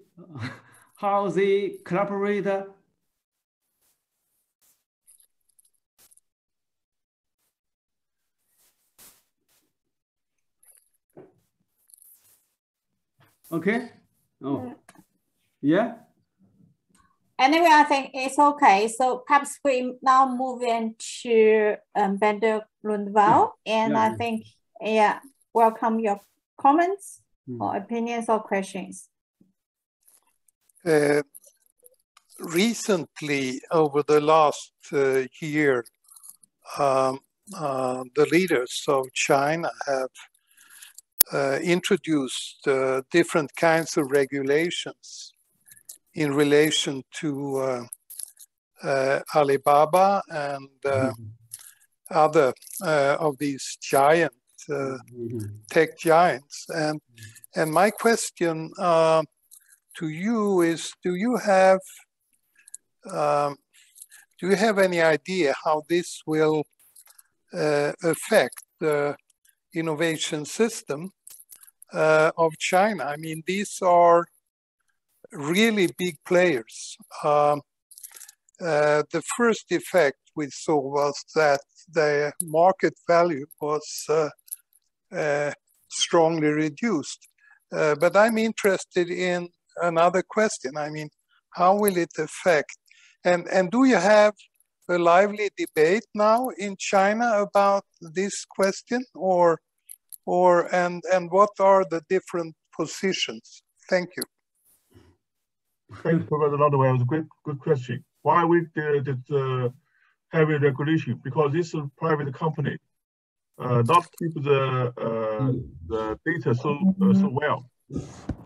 *laughs* how they collaborate. Okay. Oh, yeah. Anyway, I think it's okay. So perhaps we now move into um, Bender Lundvall, and I Yeah. think, yeah, welcome your comments Mm. or opinions or questions. Uh, recently, over the last uh, year, um, uh, the leaders of China have introduced uh, different kinds of regulations in relation to uh, uh, Alibaba and uh, other uh, of these giant uh, mm-hmm. tech giants. And and my question uh, to you is: Do you have um, do you have any idea how this will uh, affect the innovation system uh, of China? I mean, these are really big players. Um, uh, the first effect we saw was that the market value was uh, uh, strongly reduced. Uh, but I'm interested in another question. I mean, how will it affect? And, and do you have a lively debate now in China about this question or, or and, and what are the different positions? Thank you. Thanks, Professor Lundvall. It was a great, good question. Why we did uh, heavy regulation? Because this is a private company, uh, not keep the uh, the data so uh, so well.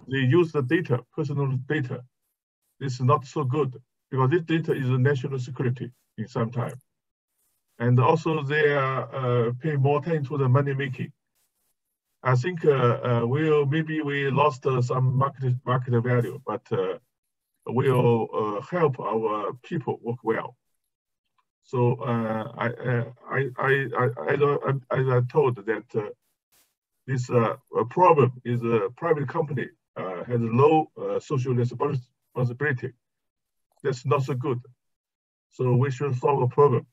They use the data, personal data. This is not so good because this data is a national security in some time. And also they are uh, pay more attention to the money making. I think uh, uh, we'll maybe we lost uh, some market market value, but uh, will uh, help our people work well. So uh, I, I, I, I, I, as I told that this problem is a private company has low social responsibility. That's not so good. So we should solve the problem.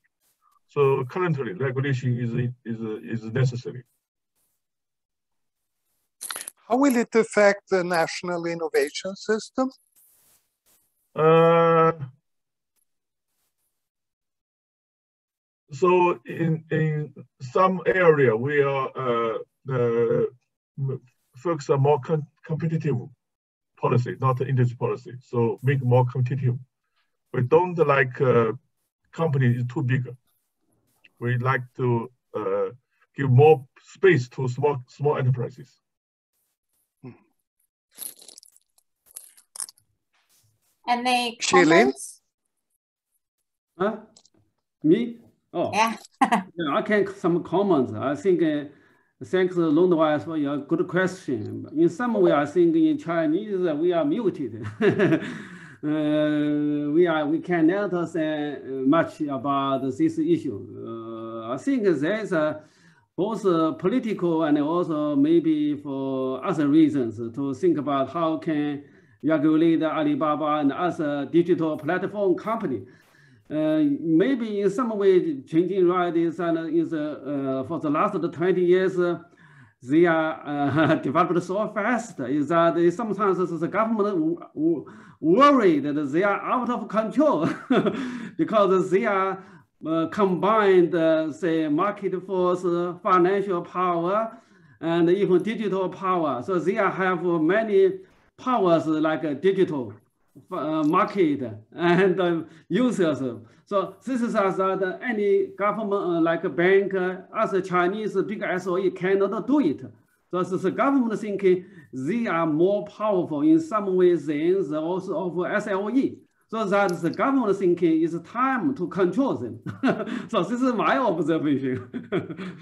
So currently regulation is, is, is necessary. How will it affect the national innovation system? Uh, so in in some area we are uh, focus on more com competitive policy, not industry policy. So make more competitive. We don't like uh, company is too big. We like to uh, give more space to small small enterprises. Any comments? Huh? Me? Oh. Yeah. *laughs* yeah, I can some comments. I think uh, thanks Lundvall for your good question. In some way, I think in Chinese uh, we are muted. *laughs* uh, we are we cannot say uh, much about this issue. Uh, I think there's a both uh, political and also maybe for other reasons to think about how can regulate Alibaba and other digital platform company. Uh, maybe in some way changing right is, uh, is uh, for the last 20 years, uh, they are uh, *laughs* developed so fast is that sometimes the government worried that they are out of control *laughs* because they are uh, combined, say, market force, financial power, and even digital power. So they have many powers like a digital uh, market and uh, users. So this is as that any government uh, like a bank, uh, as a Chinese big SOE cannot do it. So this is the government thinking they are more powerful in some ways than the also of SOE. So that the government thinking is time to control them. *laughs* so this is my observation. *laughs*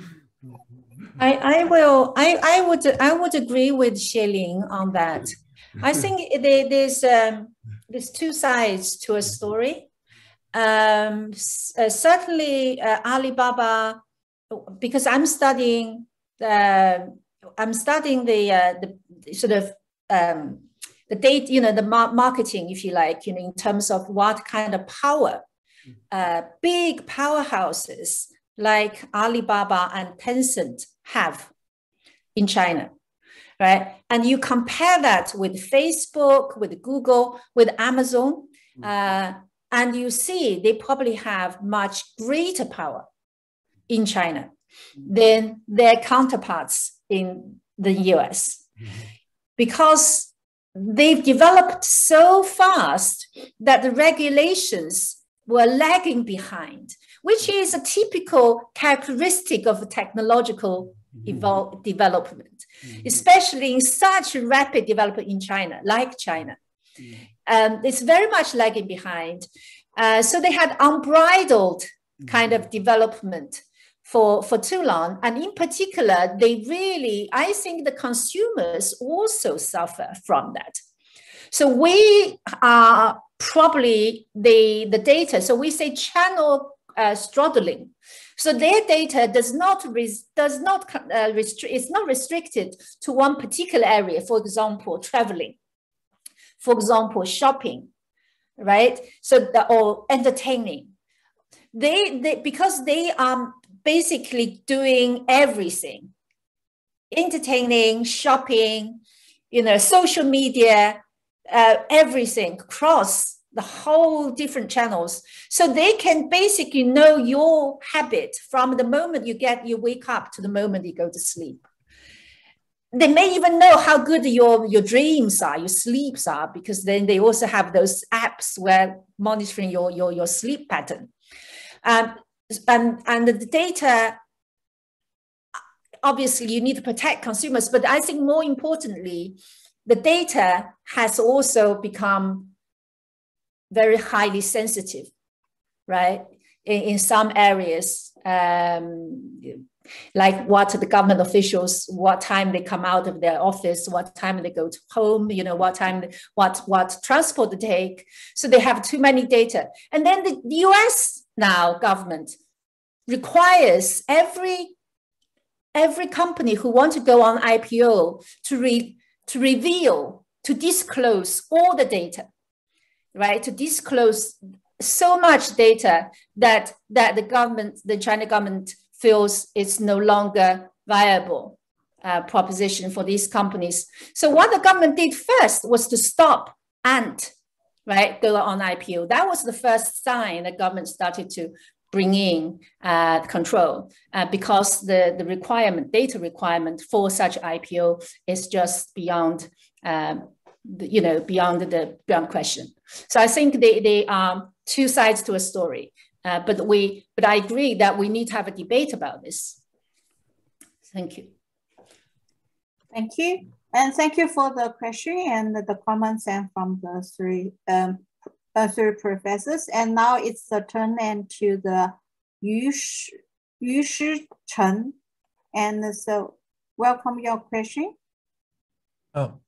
I, I will I, I would I would agree with Xielin on that. I think there's um, there's two sides to a story. Um, uh, certainly, uh, Alibaba, because I'm studying the I'm studying the uh, the sort of um, the date, you know, the mar- marketing, if you like, you know, in terms of what kind of power uh, big powerhouses like Alibaba and Tencent have in China right? And you compare that with Facebook, with Google, with Amazon, mm. uh, and you see they probably have much greater power in China than their counterparts in the US because they've developed so fast that the regulations were lagging behind, which is a typical characteristic of technological evol- development, mm-hmm. especially in such rapid development in China, like China. Mm-hmm. Um, it's very much lagging behind. Uh, so they had unbridled kind of development for, for too long. And in particular, they really, I think the consumers also suffer from that. So we are probably the, the data, so we say channel uh, straddling. So their data does not does not uh, restrict, it's not restricted to one particular area, for example, traveling, for example, shopping, right? So the, or entertaining. They, they because they are basically doing everything, entertaining, shopping, you know, social media, uh, everything across the whole different channels. So they can basically know your habit from the moment you get, you wake up to the moment you go to sleep. They may even know how good your, your dreams are, your sleeps are, because then they also have those apps where monitoring your, your, your sleep pattern. Um, and, and the data, obviously you need to protect consumers, but I think more importantly, the data has also become very highly sensitive, right? In, in some areas, um, like what the government officials, what time they come out of their office, what time they go to home, you know, what time, what what transport they take. So they have too many data. And then the U.S. now government requires every every company who want to go on IPO to re, to reveal to disclose all the data right, to disclose so much data that, that the government, the China government feels it's no longer viable uh, proposition for these companies. So what the government did first was to stop Ant, right, go on IPO. That was the first sign the government started to bring in uh, control uh, because the, the requirement, data requirement for such IPO is just beyond um, you know, beyond the beyond question. So I think they, they are two sides to a story. Uh, but we, but I agree that we need to have a debate about this. Thank you. Thank you. And thank you for the question and the comments and from the three, um, uh, three professors. And now it's the turn and to the Yu, Shi, Yu Shi Chen. And so welcome your question. Oh,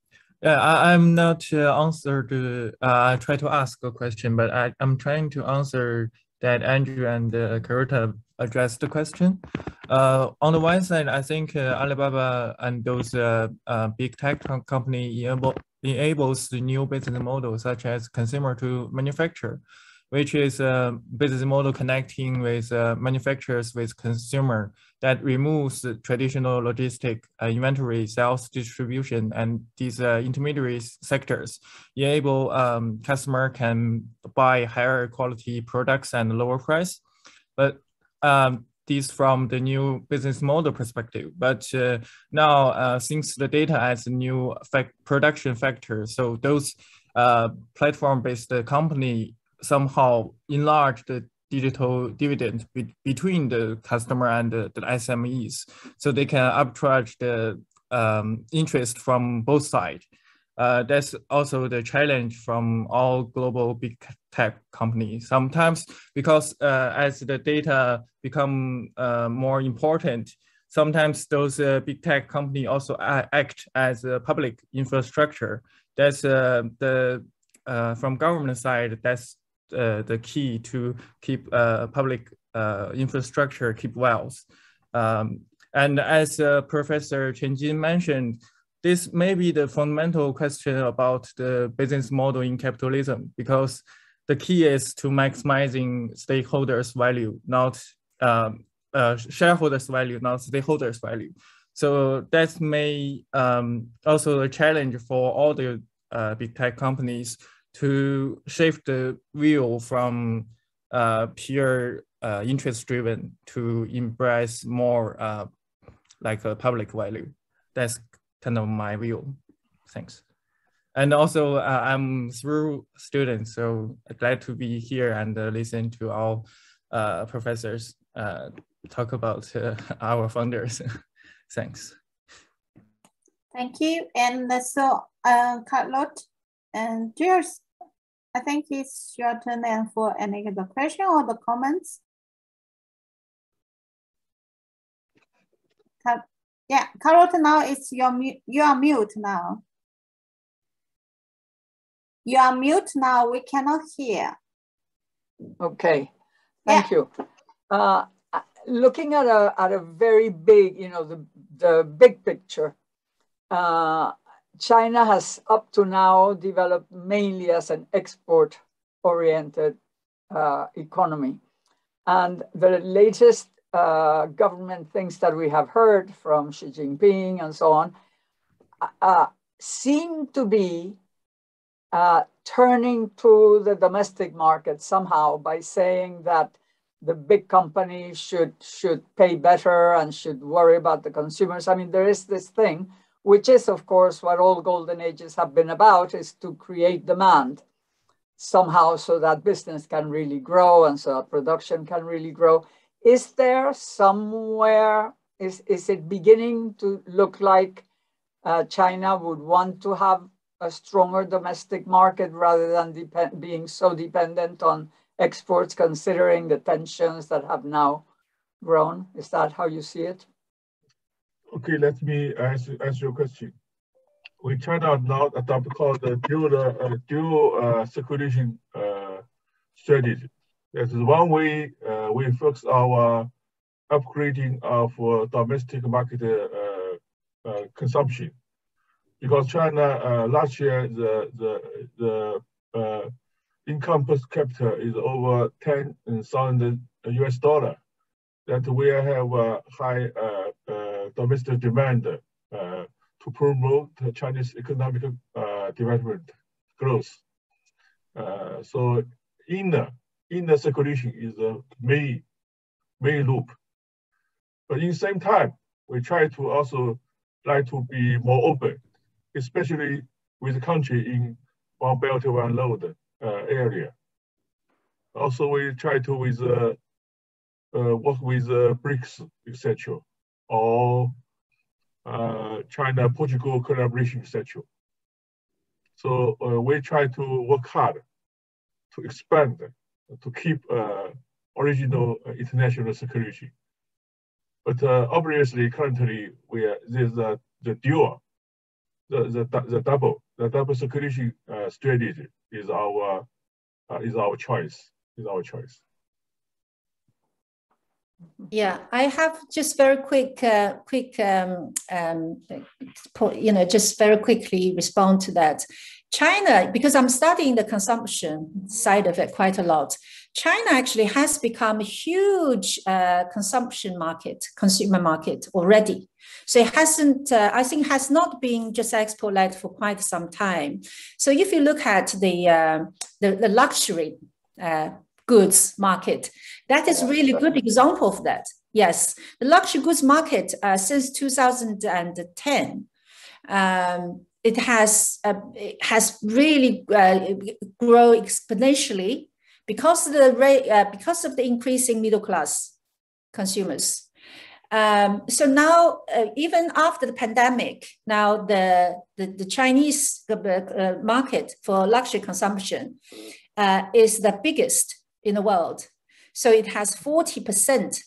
yeah, I, am not uh, answer to, uh, I try to ask a question, but I, I'm trying to answer that Andrew and uh, Carlota addressed the question. Uh, on the one side, I think uh, Alibaba and those uh, uh, big tech company enable, enables the new business model, such as consumer to manufacturer which is a business model connecting with uh, manufacturers with consumer that removes traditional logistic uh, inventory, sales, distribution, and these uh, intermediary sectors. Enable um, customer can buy higher quality products and lower price. But um, these from the new business model perspective. But uh, now, uh, since the data as a new fact production factor, so those uh, platform-based company somehow enlarge the digital dividend be between the customer and the, the, SMEs, so they can upcharge the um, interest from both sides. Uh, that's also the challenge from all global big tech companies. Sometimes because uh, as the data become uh, more important, sometimes those uh, big tech company also act as a public infrastructure. That's uh, the uh, from government side. That's uh, the key to keep uh, public uh, infrastructure keep wealth. Um, and as uh, Professor Chen Jin mentioned, this may be the fundamental question about the business model in capitalism, because the key is to maximizing stakeholders' value, not um, uh, shareholders' value, not stakeholders' value. So that may um, also a challenge for all the big tech companies to shift the wheel from uh, pure uh, interest driven to embrace more uh, like a public value. That's kind of my view. Thanks. And also, uh, I'm through student, so glad to be here and uh, listen to all uh, professors talk about *laughs* our founders. *laughs* Thanks. Thank you. And so, uh, Carlota, and cheers. I think it's your turn and for any other question or the comments. yeah, Carrot now it's your you are mute now. You are mute now. We cannot hear. Okay, thank yeah. you. Uh, looking at a at a very big, you know, the the big picture. Uh, China has up to now developed mainly as an export oriented uh, economy. And the latest uh, government things that we have heard from Xi Jinping and so on uh, seem to be uh, turning to the domestic market somehow by saying that the big companies should should pay better and should worry about the consumers. I mean, there is this thing, which is of course what all golden ages have been about, is to create demand somehow so that business can really grow and so that production can really grow. Is there somewhere, is, is it beginning to look like uh, China would want to have a stronger domestic market rather than depend, being so dependent on exports, considering the tensions that have now grown? Is that how you see it? Okay, let me answer, answer your question. We China now adopt called the dual, uh, dual uh, circulation uh, strategy. That is one way uh, we focus our upgrading of uh, domestic market uh, consumption. Because China last year the the the income per capita is over 10,000 US dollar. That we have a high domestic demand to promote Chinese economic development growth. so in the in the circulation is a main, main loop. But in the same time, we try to also like to be more open, especially with the country in One Belt One Road uh, area. Also, we try to with uh, uh, work with uh, BRICS, etc., or uh, China-Portugal collaboration, etc. So uh, we try to work hard to expand to keep uh, original uh, international security. But uh, obviously, currently, we are, there's a, the dual, the, the, the double, the double security strategy is our is our choice. Is our choice. Yeah, I have just very quick, uh, quick, um, um, you know, just very quickly respond to that. China, because I'm studying the consumption side of it quite a lot, China actually has become a huge uh, consumption market, consumer market already. So it hasn't, uh, I think, has not been just export led for quite some time. So if you look at the uh, the, the, luxury uh, goods market, that is really good example of that. Yes, the luxury goods market uh, since 2010. Um, it has uh, it has really uh, grow exponentially because of the rate uh, because of the increasing middle class consumers. Um, so now, uh, even after the pandemic, now the the, the Chinese uh, market for luxury consumption uh, is the biggest in the world. So it has forty percent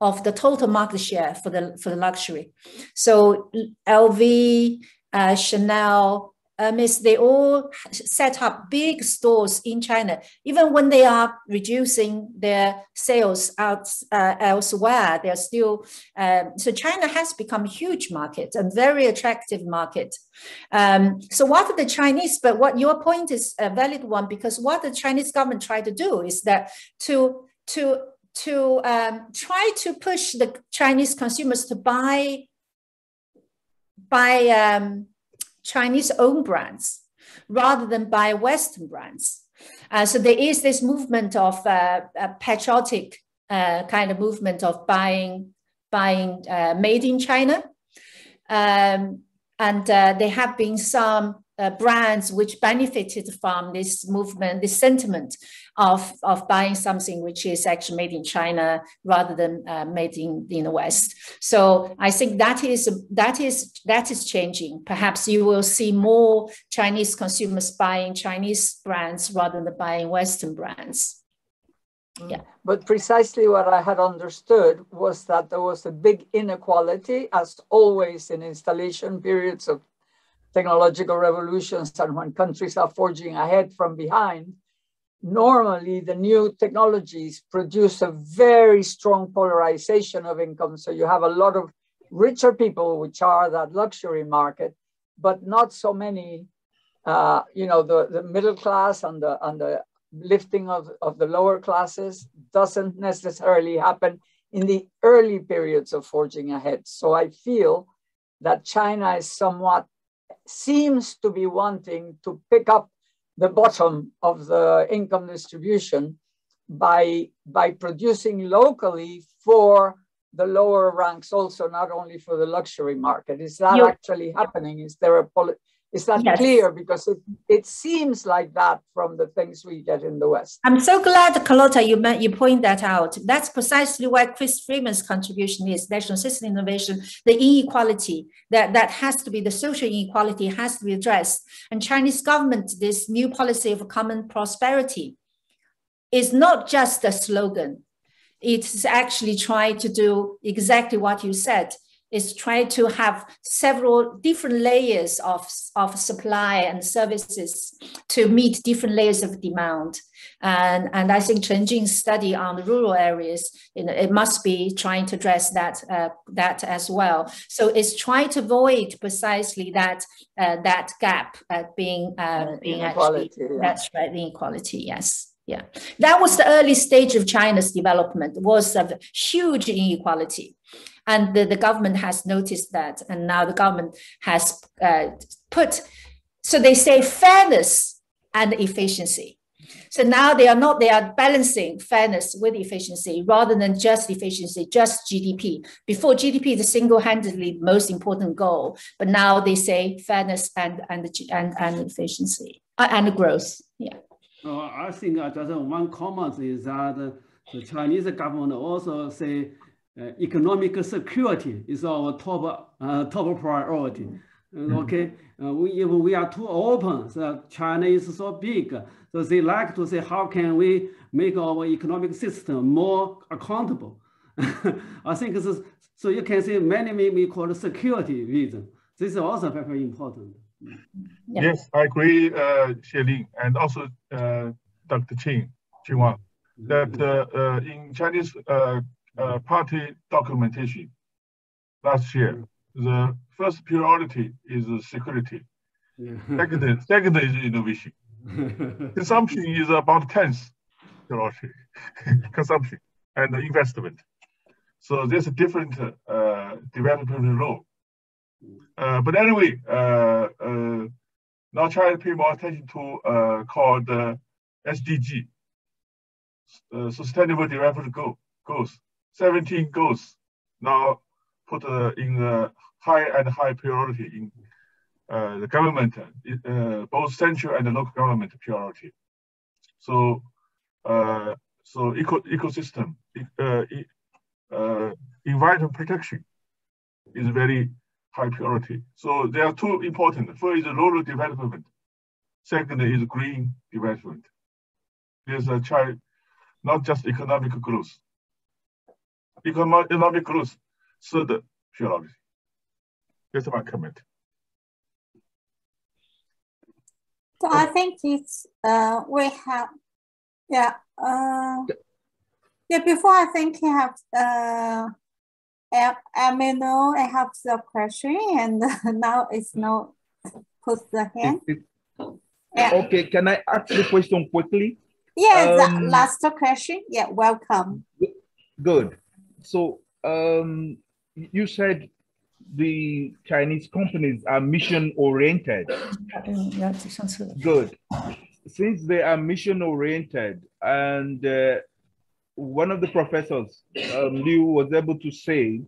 of the total market share for the for the luxury. So LV, uh, Chanel, Hermes, they all set up big stores in China, even when they are reducing their sales out uh, elsewhere. They're still um, so China has become a huge market and very attractive market. Um, so what are the Chinese? But what your point is a valid one because what the Chinese government tried to do is that to to to um, try to push the Chinese consumers to buy buy um, Chinese own brands rather than buy Western brands. Uh, so there is this movement of uh, patriotic uh, kind of movement of buying buying uh, made in China, um, and uh, there have been some uh, brands which benefited from this movement, this sentiment of, of buying something which is actually made in China rather than uh, made in, in the West. So I think that is that is that is changing. Perhaps you will see more Chinese consumers buying Chinese brands rather than buying Western brands. Yeah. But precisely what I had understood was that there was a big inequality, as always in installation periods of technological revolutions and when countries are forging ahead from behind, normally the new technologies produce a very strong polarization of income. So you have a lot of richer people, which are that luxury market, but not so many, uh, you know, the, the middle class and the, and the lifting of, of the lower classes doesn't necessarily happen in the early periods of forging ahead. So I feel that China is somewhat, seems to be wanting to pick up the bottom of the income distribution by, by producing locally for the lower ranks also, not only for the luxury market. Is that You're, actually happening? Is there a is that yes. clear? Because it, it seems like that from the things we get in the West. I'm so glad, Carlota, you, you point that out. That's precisely why Chris Freeman's contribution is, national system innovation, the inequality, that, that has to be, the social inequality has to be addressed. And Chinese government, this new policy of common prosperity is not just a slogan. It's actually trying to do exactly what you said is try to have several different layers of, of supply and services to meet different layers of demand. And, and I think Chen Jin's study on the rural areas, you know, it must be trying to address that, uh, that as well. So it's trying to avoid precisely that, uh, that gap uh, being, uh, being actually, yeah. that's right, the inequality, yes. Yeah, that was the early stage of China's development was a huge inequality. And the, the government has noticed that. And now the government has uh, put, so they say fairness and efficiency. So now they are not, they are balancing fairness with efficiency rather than just efficiency, just GDP. Before GDP is a single-handedly most important goal, but now they say fairness and, and, and, and efficiency uh, and growth, yeah. Uh, I think uh, just one comment is that the Chinese government also say uh, economic security is our top uh, top priority. Uh, okay, we, if we are too open, so China is so big, so they like to say, how can we make our economic system more accountable? *laughs* I think this is, so you can say many maybe call security reason. This is also very important. Yeah. Yes, I agree, uh, Xie and also uh, Dr. Qing, Qing Wang, that uh, uh, in Chinese uh, uh, party documentation last year. The first priority is security. Yeah. second, second is innovation. *laughs* Consumption is about 10th priority, *laughs* consumption and investment. So there's a different uh, development role. Uh, but anyway, uh, uh, now try to pay more attention to uh, called SDG, uh, Sustainable Development Goal, Goals. 17 goals now put uh, in the high and high priority in uh, the government, uh, both central and local government priority. So, uh, so eco ecosystem, uh, uh, environment protection is very high priority. So there are two important. First is rural development. Second is green development. There's a child, not just economic growth, economic growth third philosophy. That's my comment. So I think it's uh we have yeah uh yeah before I think you have uh I, I may know I have the question and *laughs* now it's no put the hand. It, it, yeah. Okay, can I ask the question quickly? Yeah, um, the last question. Yeah, welcome. Good so um, you said the Chinese companies are mission oriented. Good. Since they are mission oriented, and uh, one of the professors, um, Liu, was able to say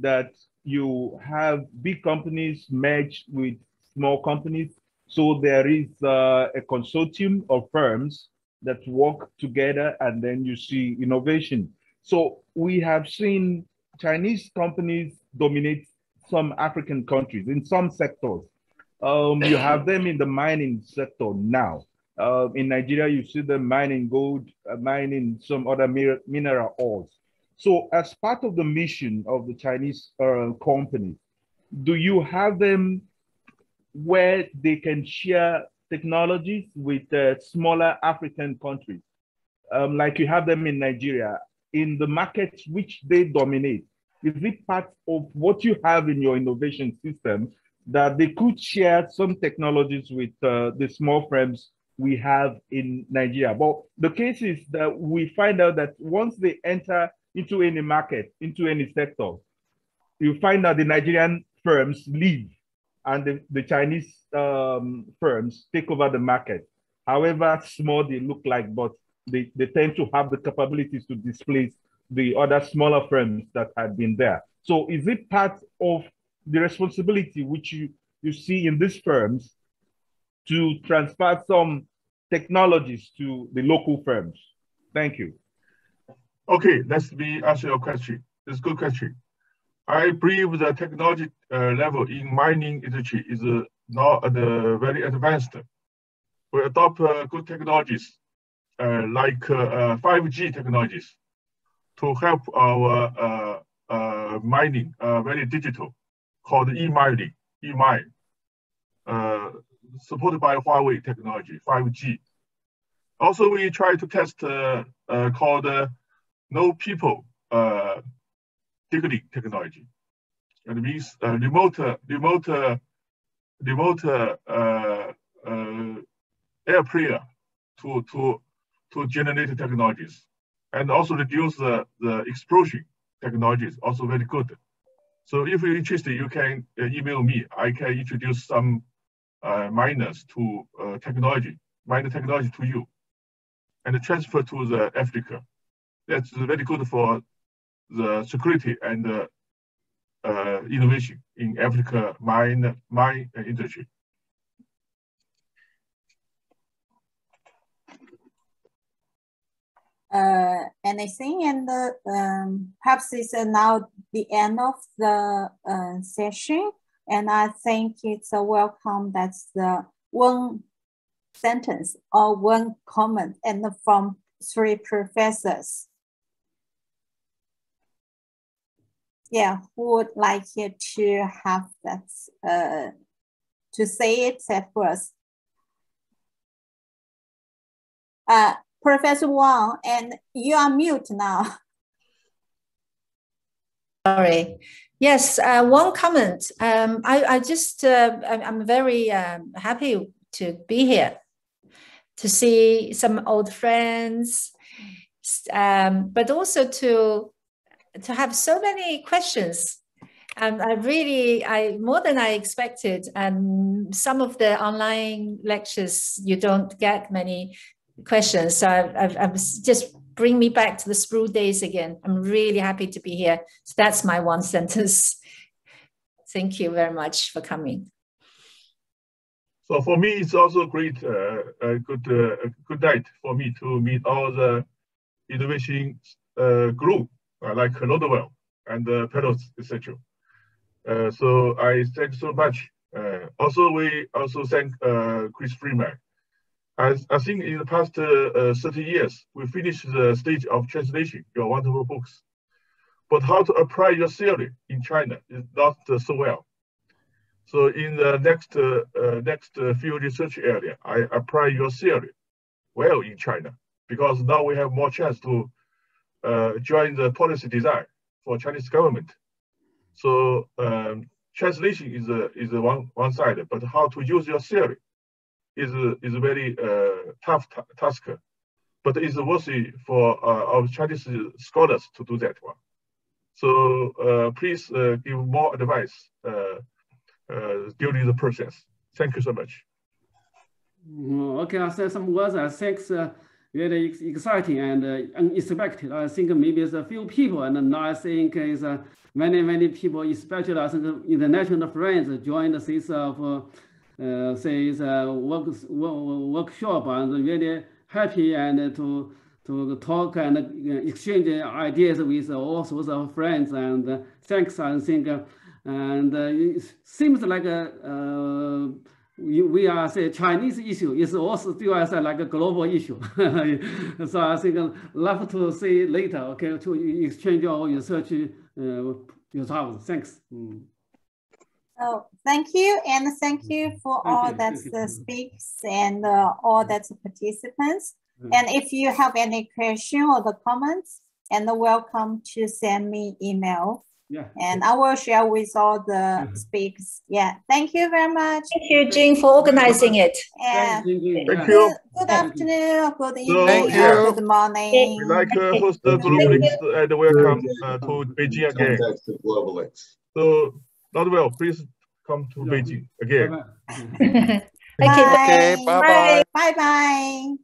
that you have big companies merged with small companies. So there is uh, a consortium of firms that work together, and then you see innovation. So we have seen Chinese companies dominate some African countries in some sectors. Um, you have them in the mining sector now. Uh, in Nigeria, you see them mining gold, uh, mining some other mineral ores. So as part of the mission of the Chinese uh, company, do you have them where they can share technologies with uh, smaller African countries? Um, like you have them in Nigeria, in the markets which they dominate, is it part of what you have in your innovation system that they could share some technologies with uh, the small firms we have in Nigeria? But the case is that we find out that once they enter into any market, into any sector, you find that the Nigerian firms leave and the, the Chinese um, firms take over the market. However small they look like, but they, they tend to have the capabilities to displace the other smaller firms that had been there. So is it part of the responsibility which you, you see in these firms to transfer some technologies to the local firms? Thank you. Okay, let me answer your question. It's a good question. I believe the technology uh, level in mining industry is uh, at uh, very advanced. We adopt uh, good technologies uh, like 5G uh, technologies to help our mining very digital called e-mining, e-mine, supported by Huawei technology, 5G. Also, we try to test called no people digging technology. It means uh, remote, remote, remote uh, uh, air prayer to, to, to generate technologies and also reduce the, the explosion technologies, also very good. So if you're interested, you can uh, email me. I can introduce some uh, miners to uh, technology, miner technology to you and transfer to the Africa. That's very good for the security and uh, uh, innovation in Africa mine, mine industry. Uh, anything and uh, um, perhaps it's uh, now the end of the uh, session and I think it's a welcome that's the one sentence or one comment and from three professors yeah, who would like you to have that, uh, to say it at first? Uh, Professor Wang, and you are mute now. Sorry. Yes, uh, one comment. Um, I, I just, uh, I'm very um, happy to be here, to see some old friends, um, but also to to have so many questions. And I really, I more than I expected. And some of the online lectures, you don't get many questions. So I, I, I was just bring me back to the SPRU days again. I'm really happy to be here. So that's my one *laughs* sentence. Thank you very much for coming. So for me, it's also great, uh, a good, uh, good night for me to meet all the innovation uh, group uh, like Lundvall and uh, Pelos, etc. So I thank so much. Uh, also, we also thank uh, Chris Freeman. As I think in the past uh, 30 years, we finished the stage of translation your wonderful books. But how to apply your theory in China is not so well. So in the next next field research area, I apply your theory well in China because now we have more chance to uh, join the policy design for Chinese government. So um, translation is a, is a one one side, but how to use your theory is a, is a very uh, tough task, but it's worthy for uh, our Chinese scholars to do that one. So uh, please uh, give more advice uh, during the process. Thank you so much. Mm, okay, I'll say some words. I think really exciting and uh, unexpected. I think maybe it's a few people, and now I think it's uh, many, many people, especially I think international friends, joined this of uh, uh, say uh, work, workshop and really happy and to to talk and exchange ideas with all sorts of friends and thanks I think and it seems like a we, are say Chinese issue is also still as a, like a global issue. *laughs* so I think uh, love to see later, okay, to exchange our research uh, results. Thanks. Mm. So thank you, and thank you for Thank all you, that the *laughs* speaks and uh, all that participants. Mm. And if you have any question or the comments, and welcome to send me email, Yeah. and I will share with all the speaks. Yeah, thank you very much. Thank you, Jing, for organizing it. Yeah. Thank you. Thank you. Good, good afternoon, good evening, Thank or you. good morning. We like uh, host the Globelics and welcome uh, to Beijing again. Context of So, not well, please come to Yeah. Beijing again. Bye-bye. *laughs* Okay, Okay, bye-bye. Bye bye.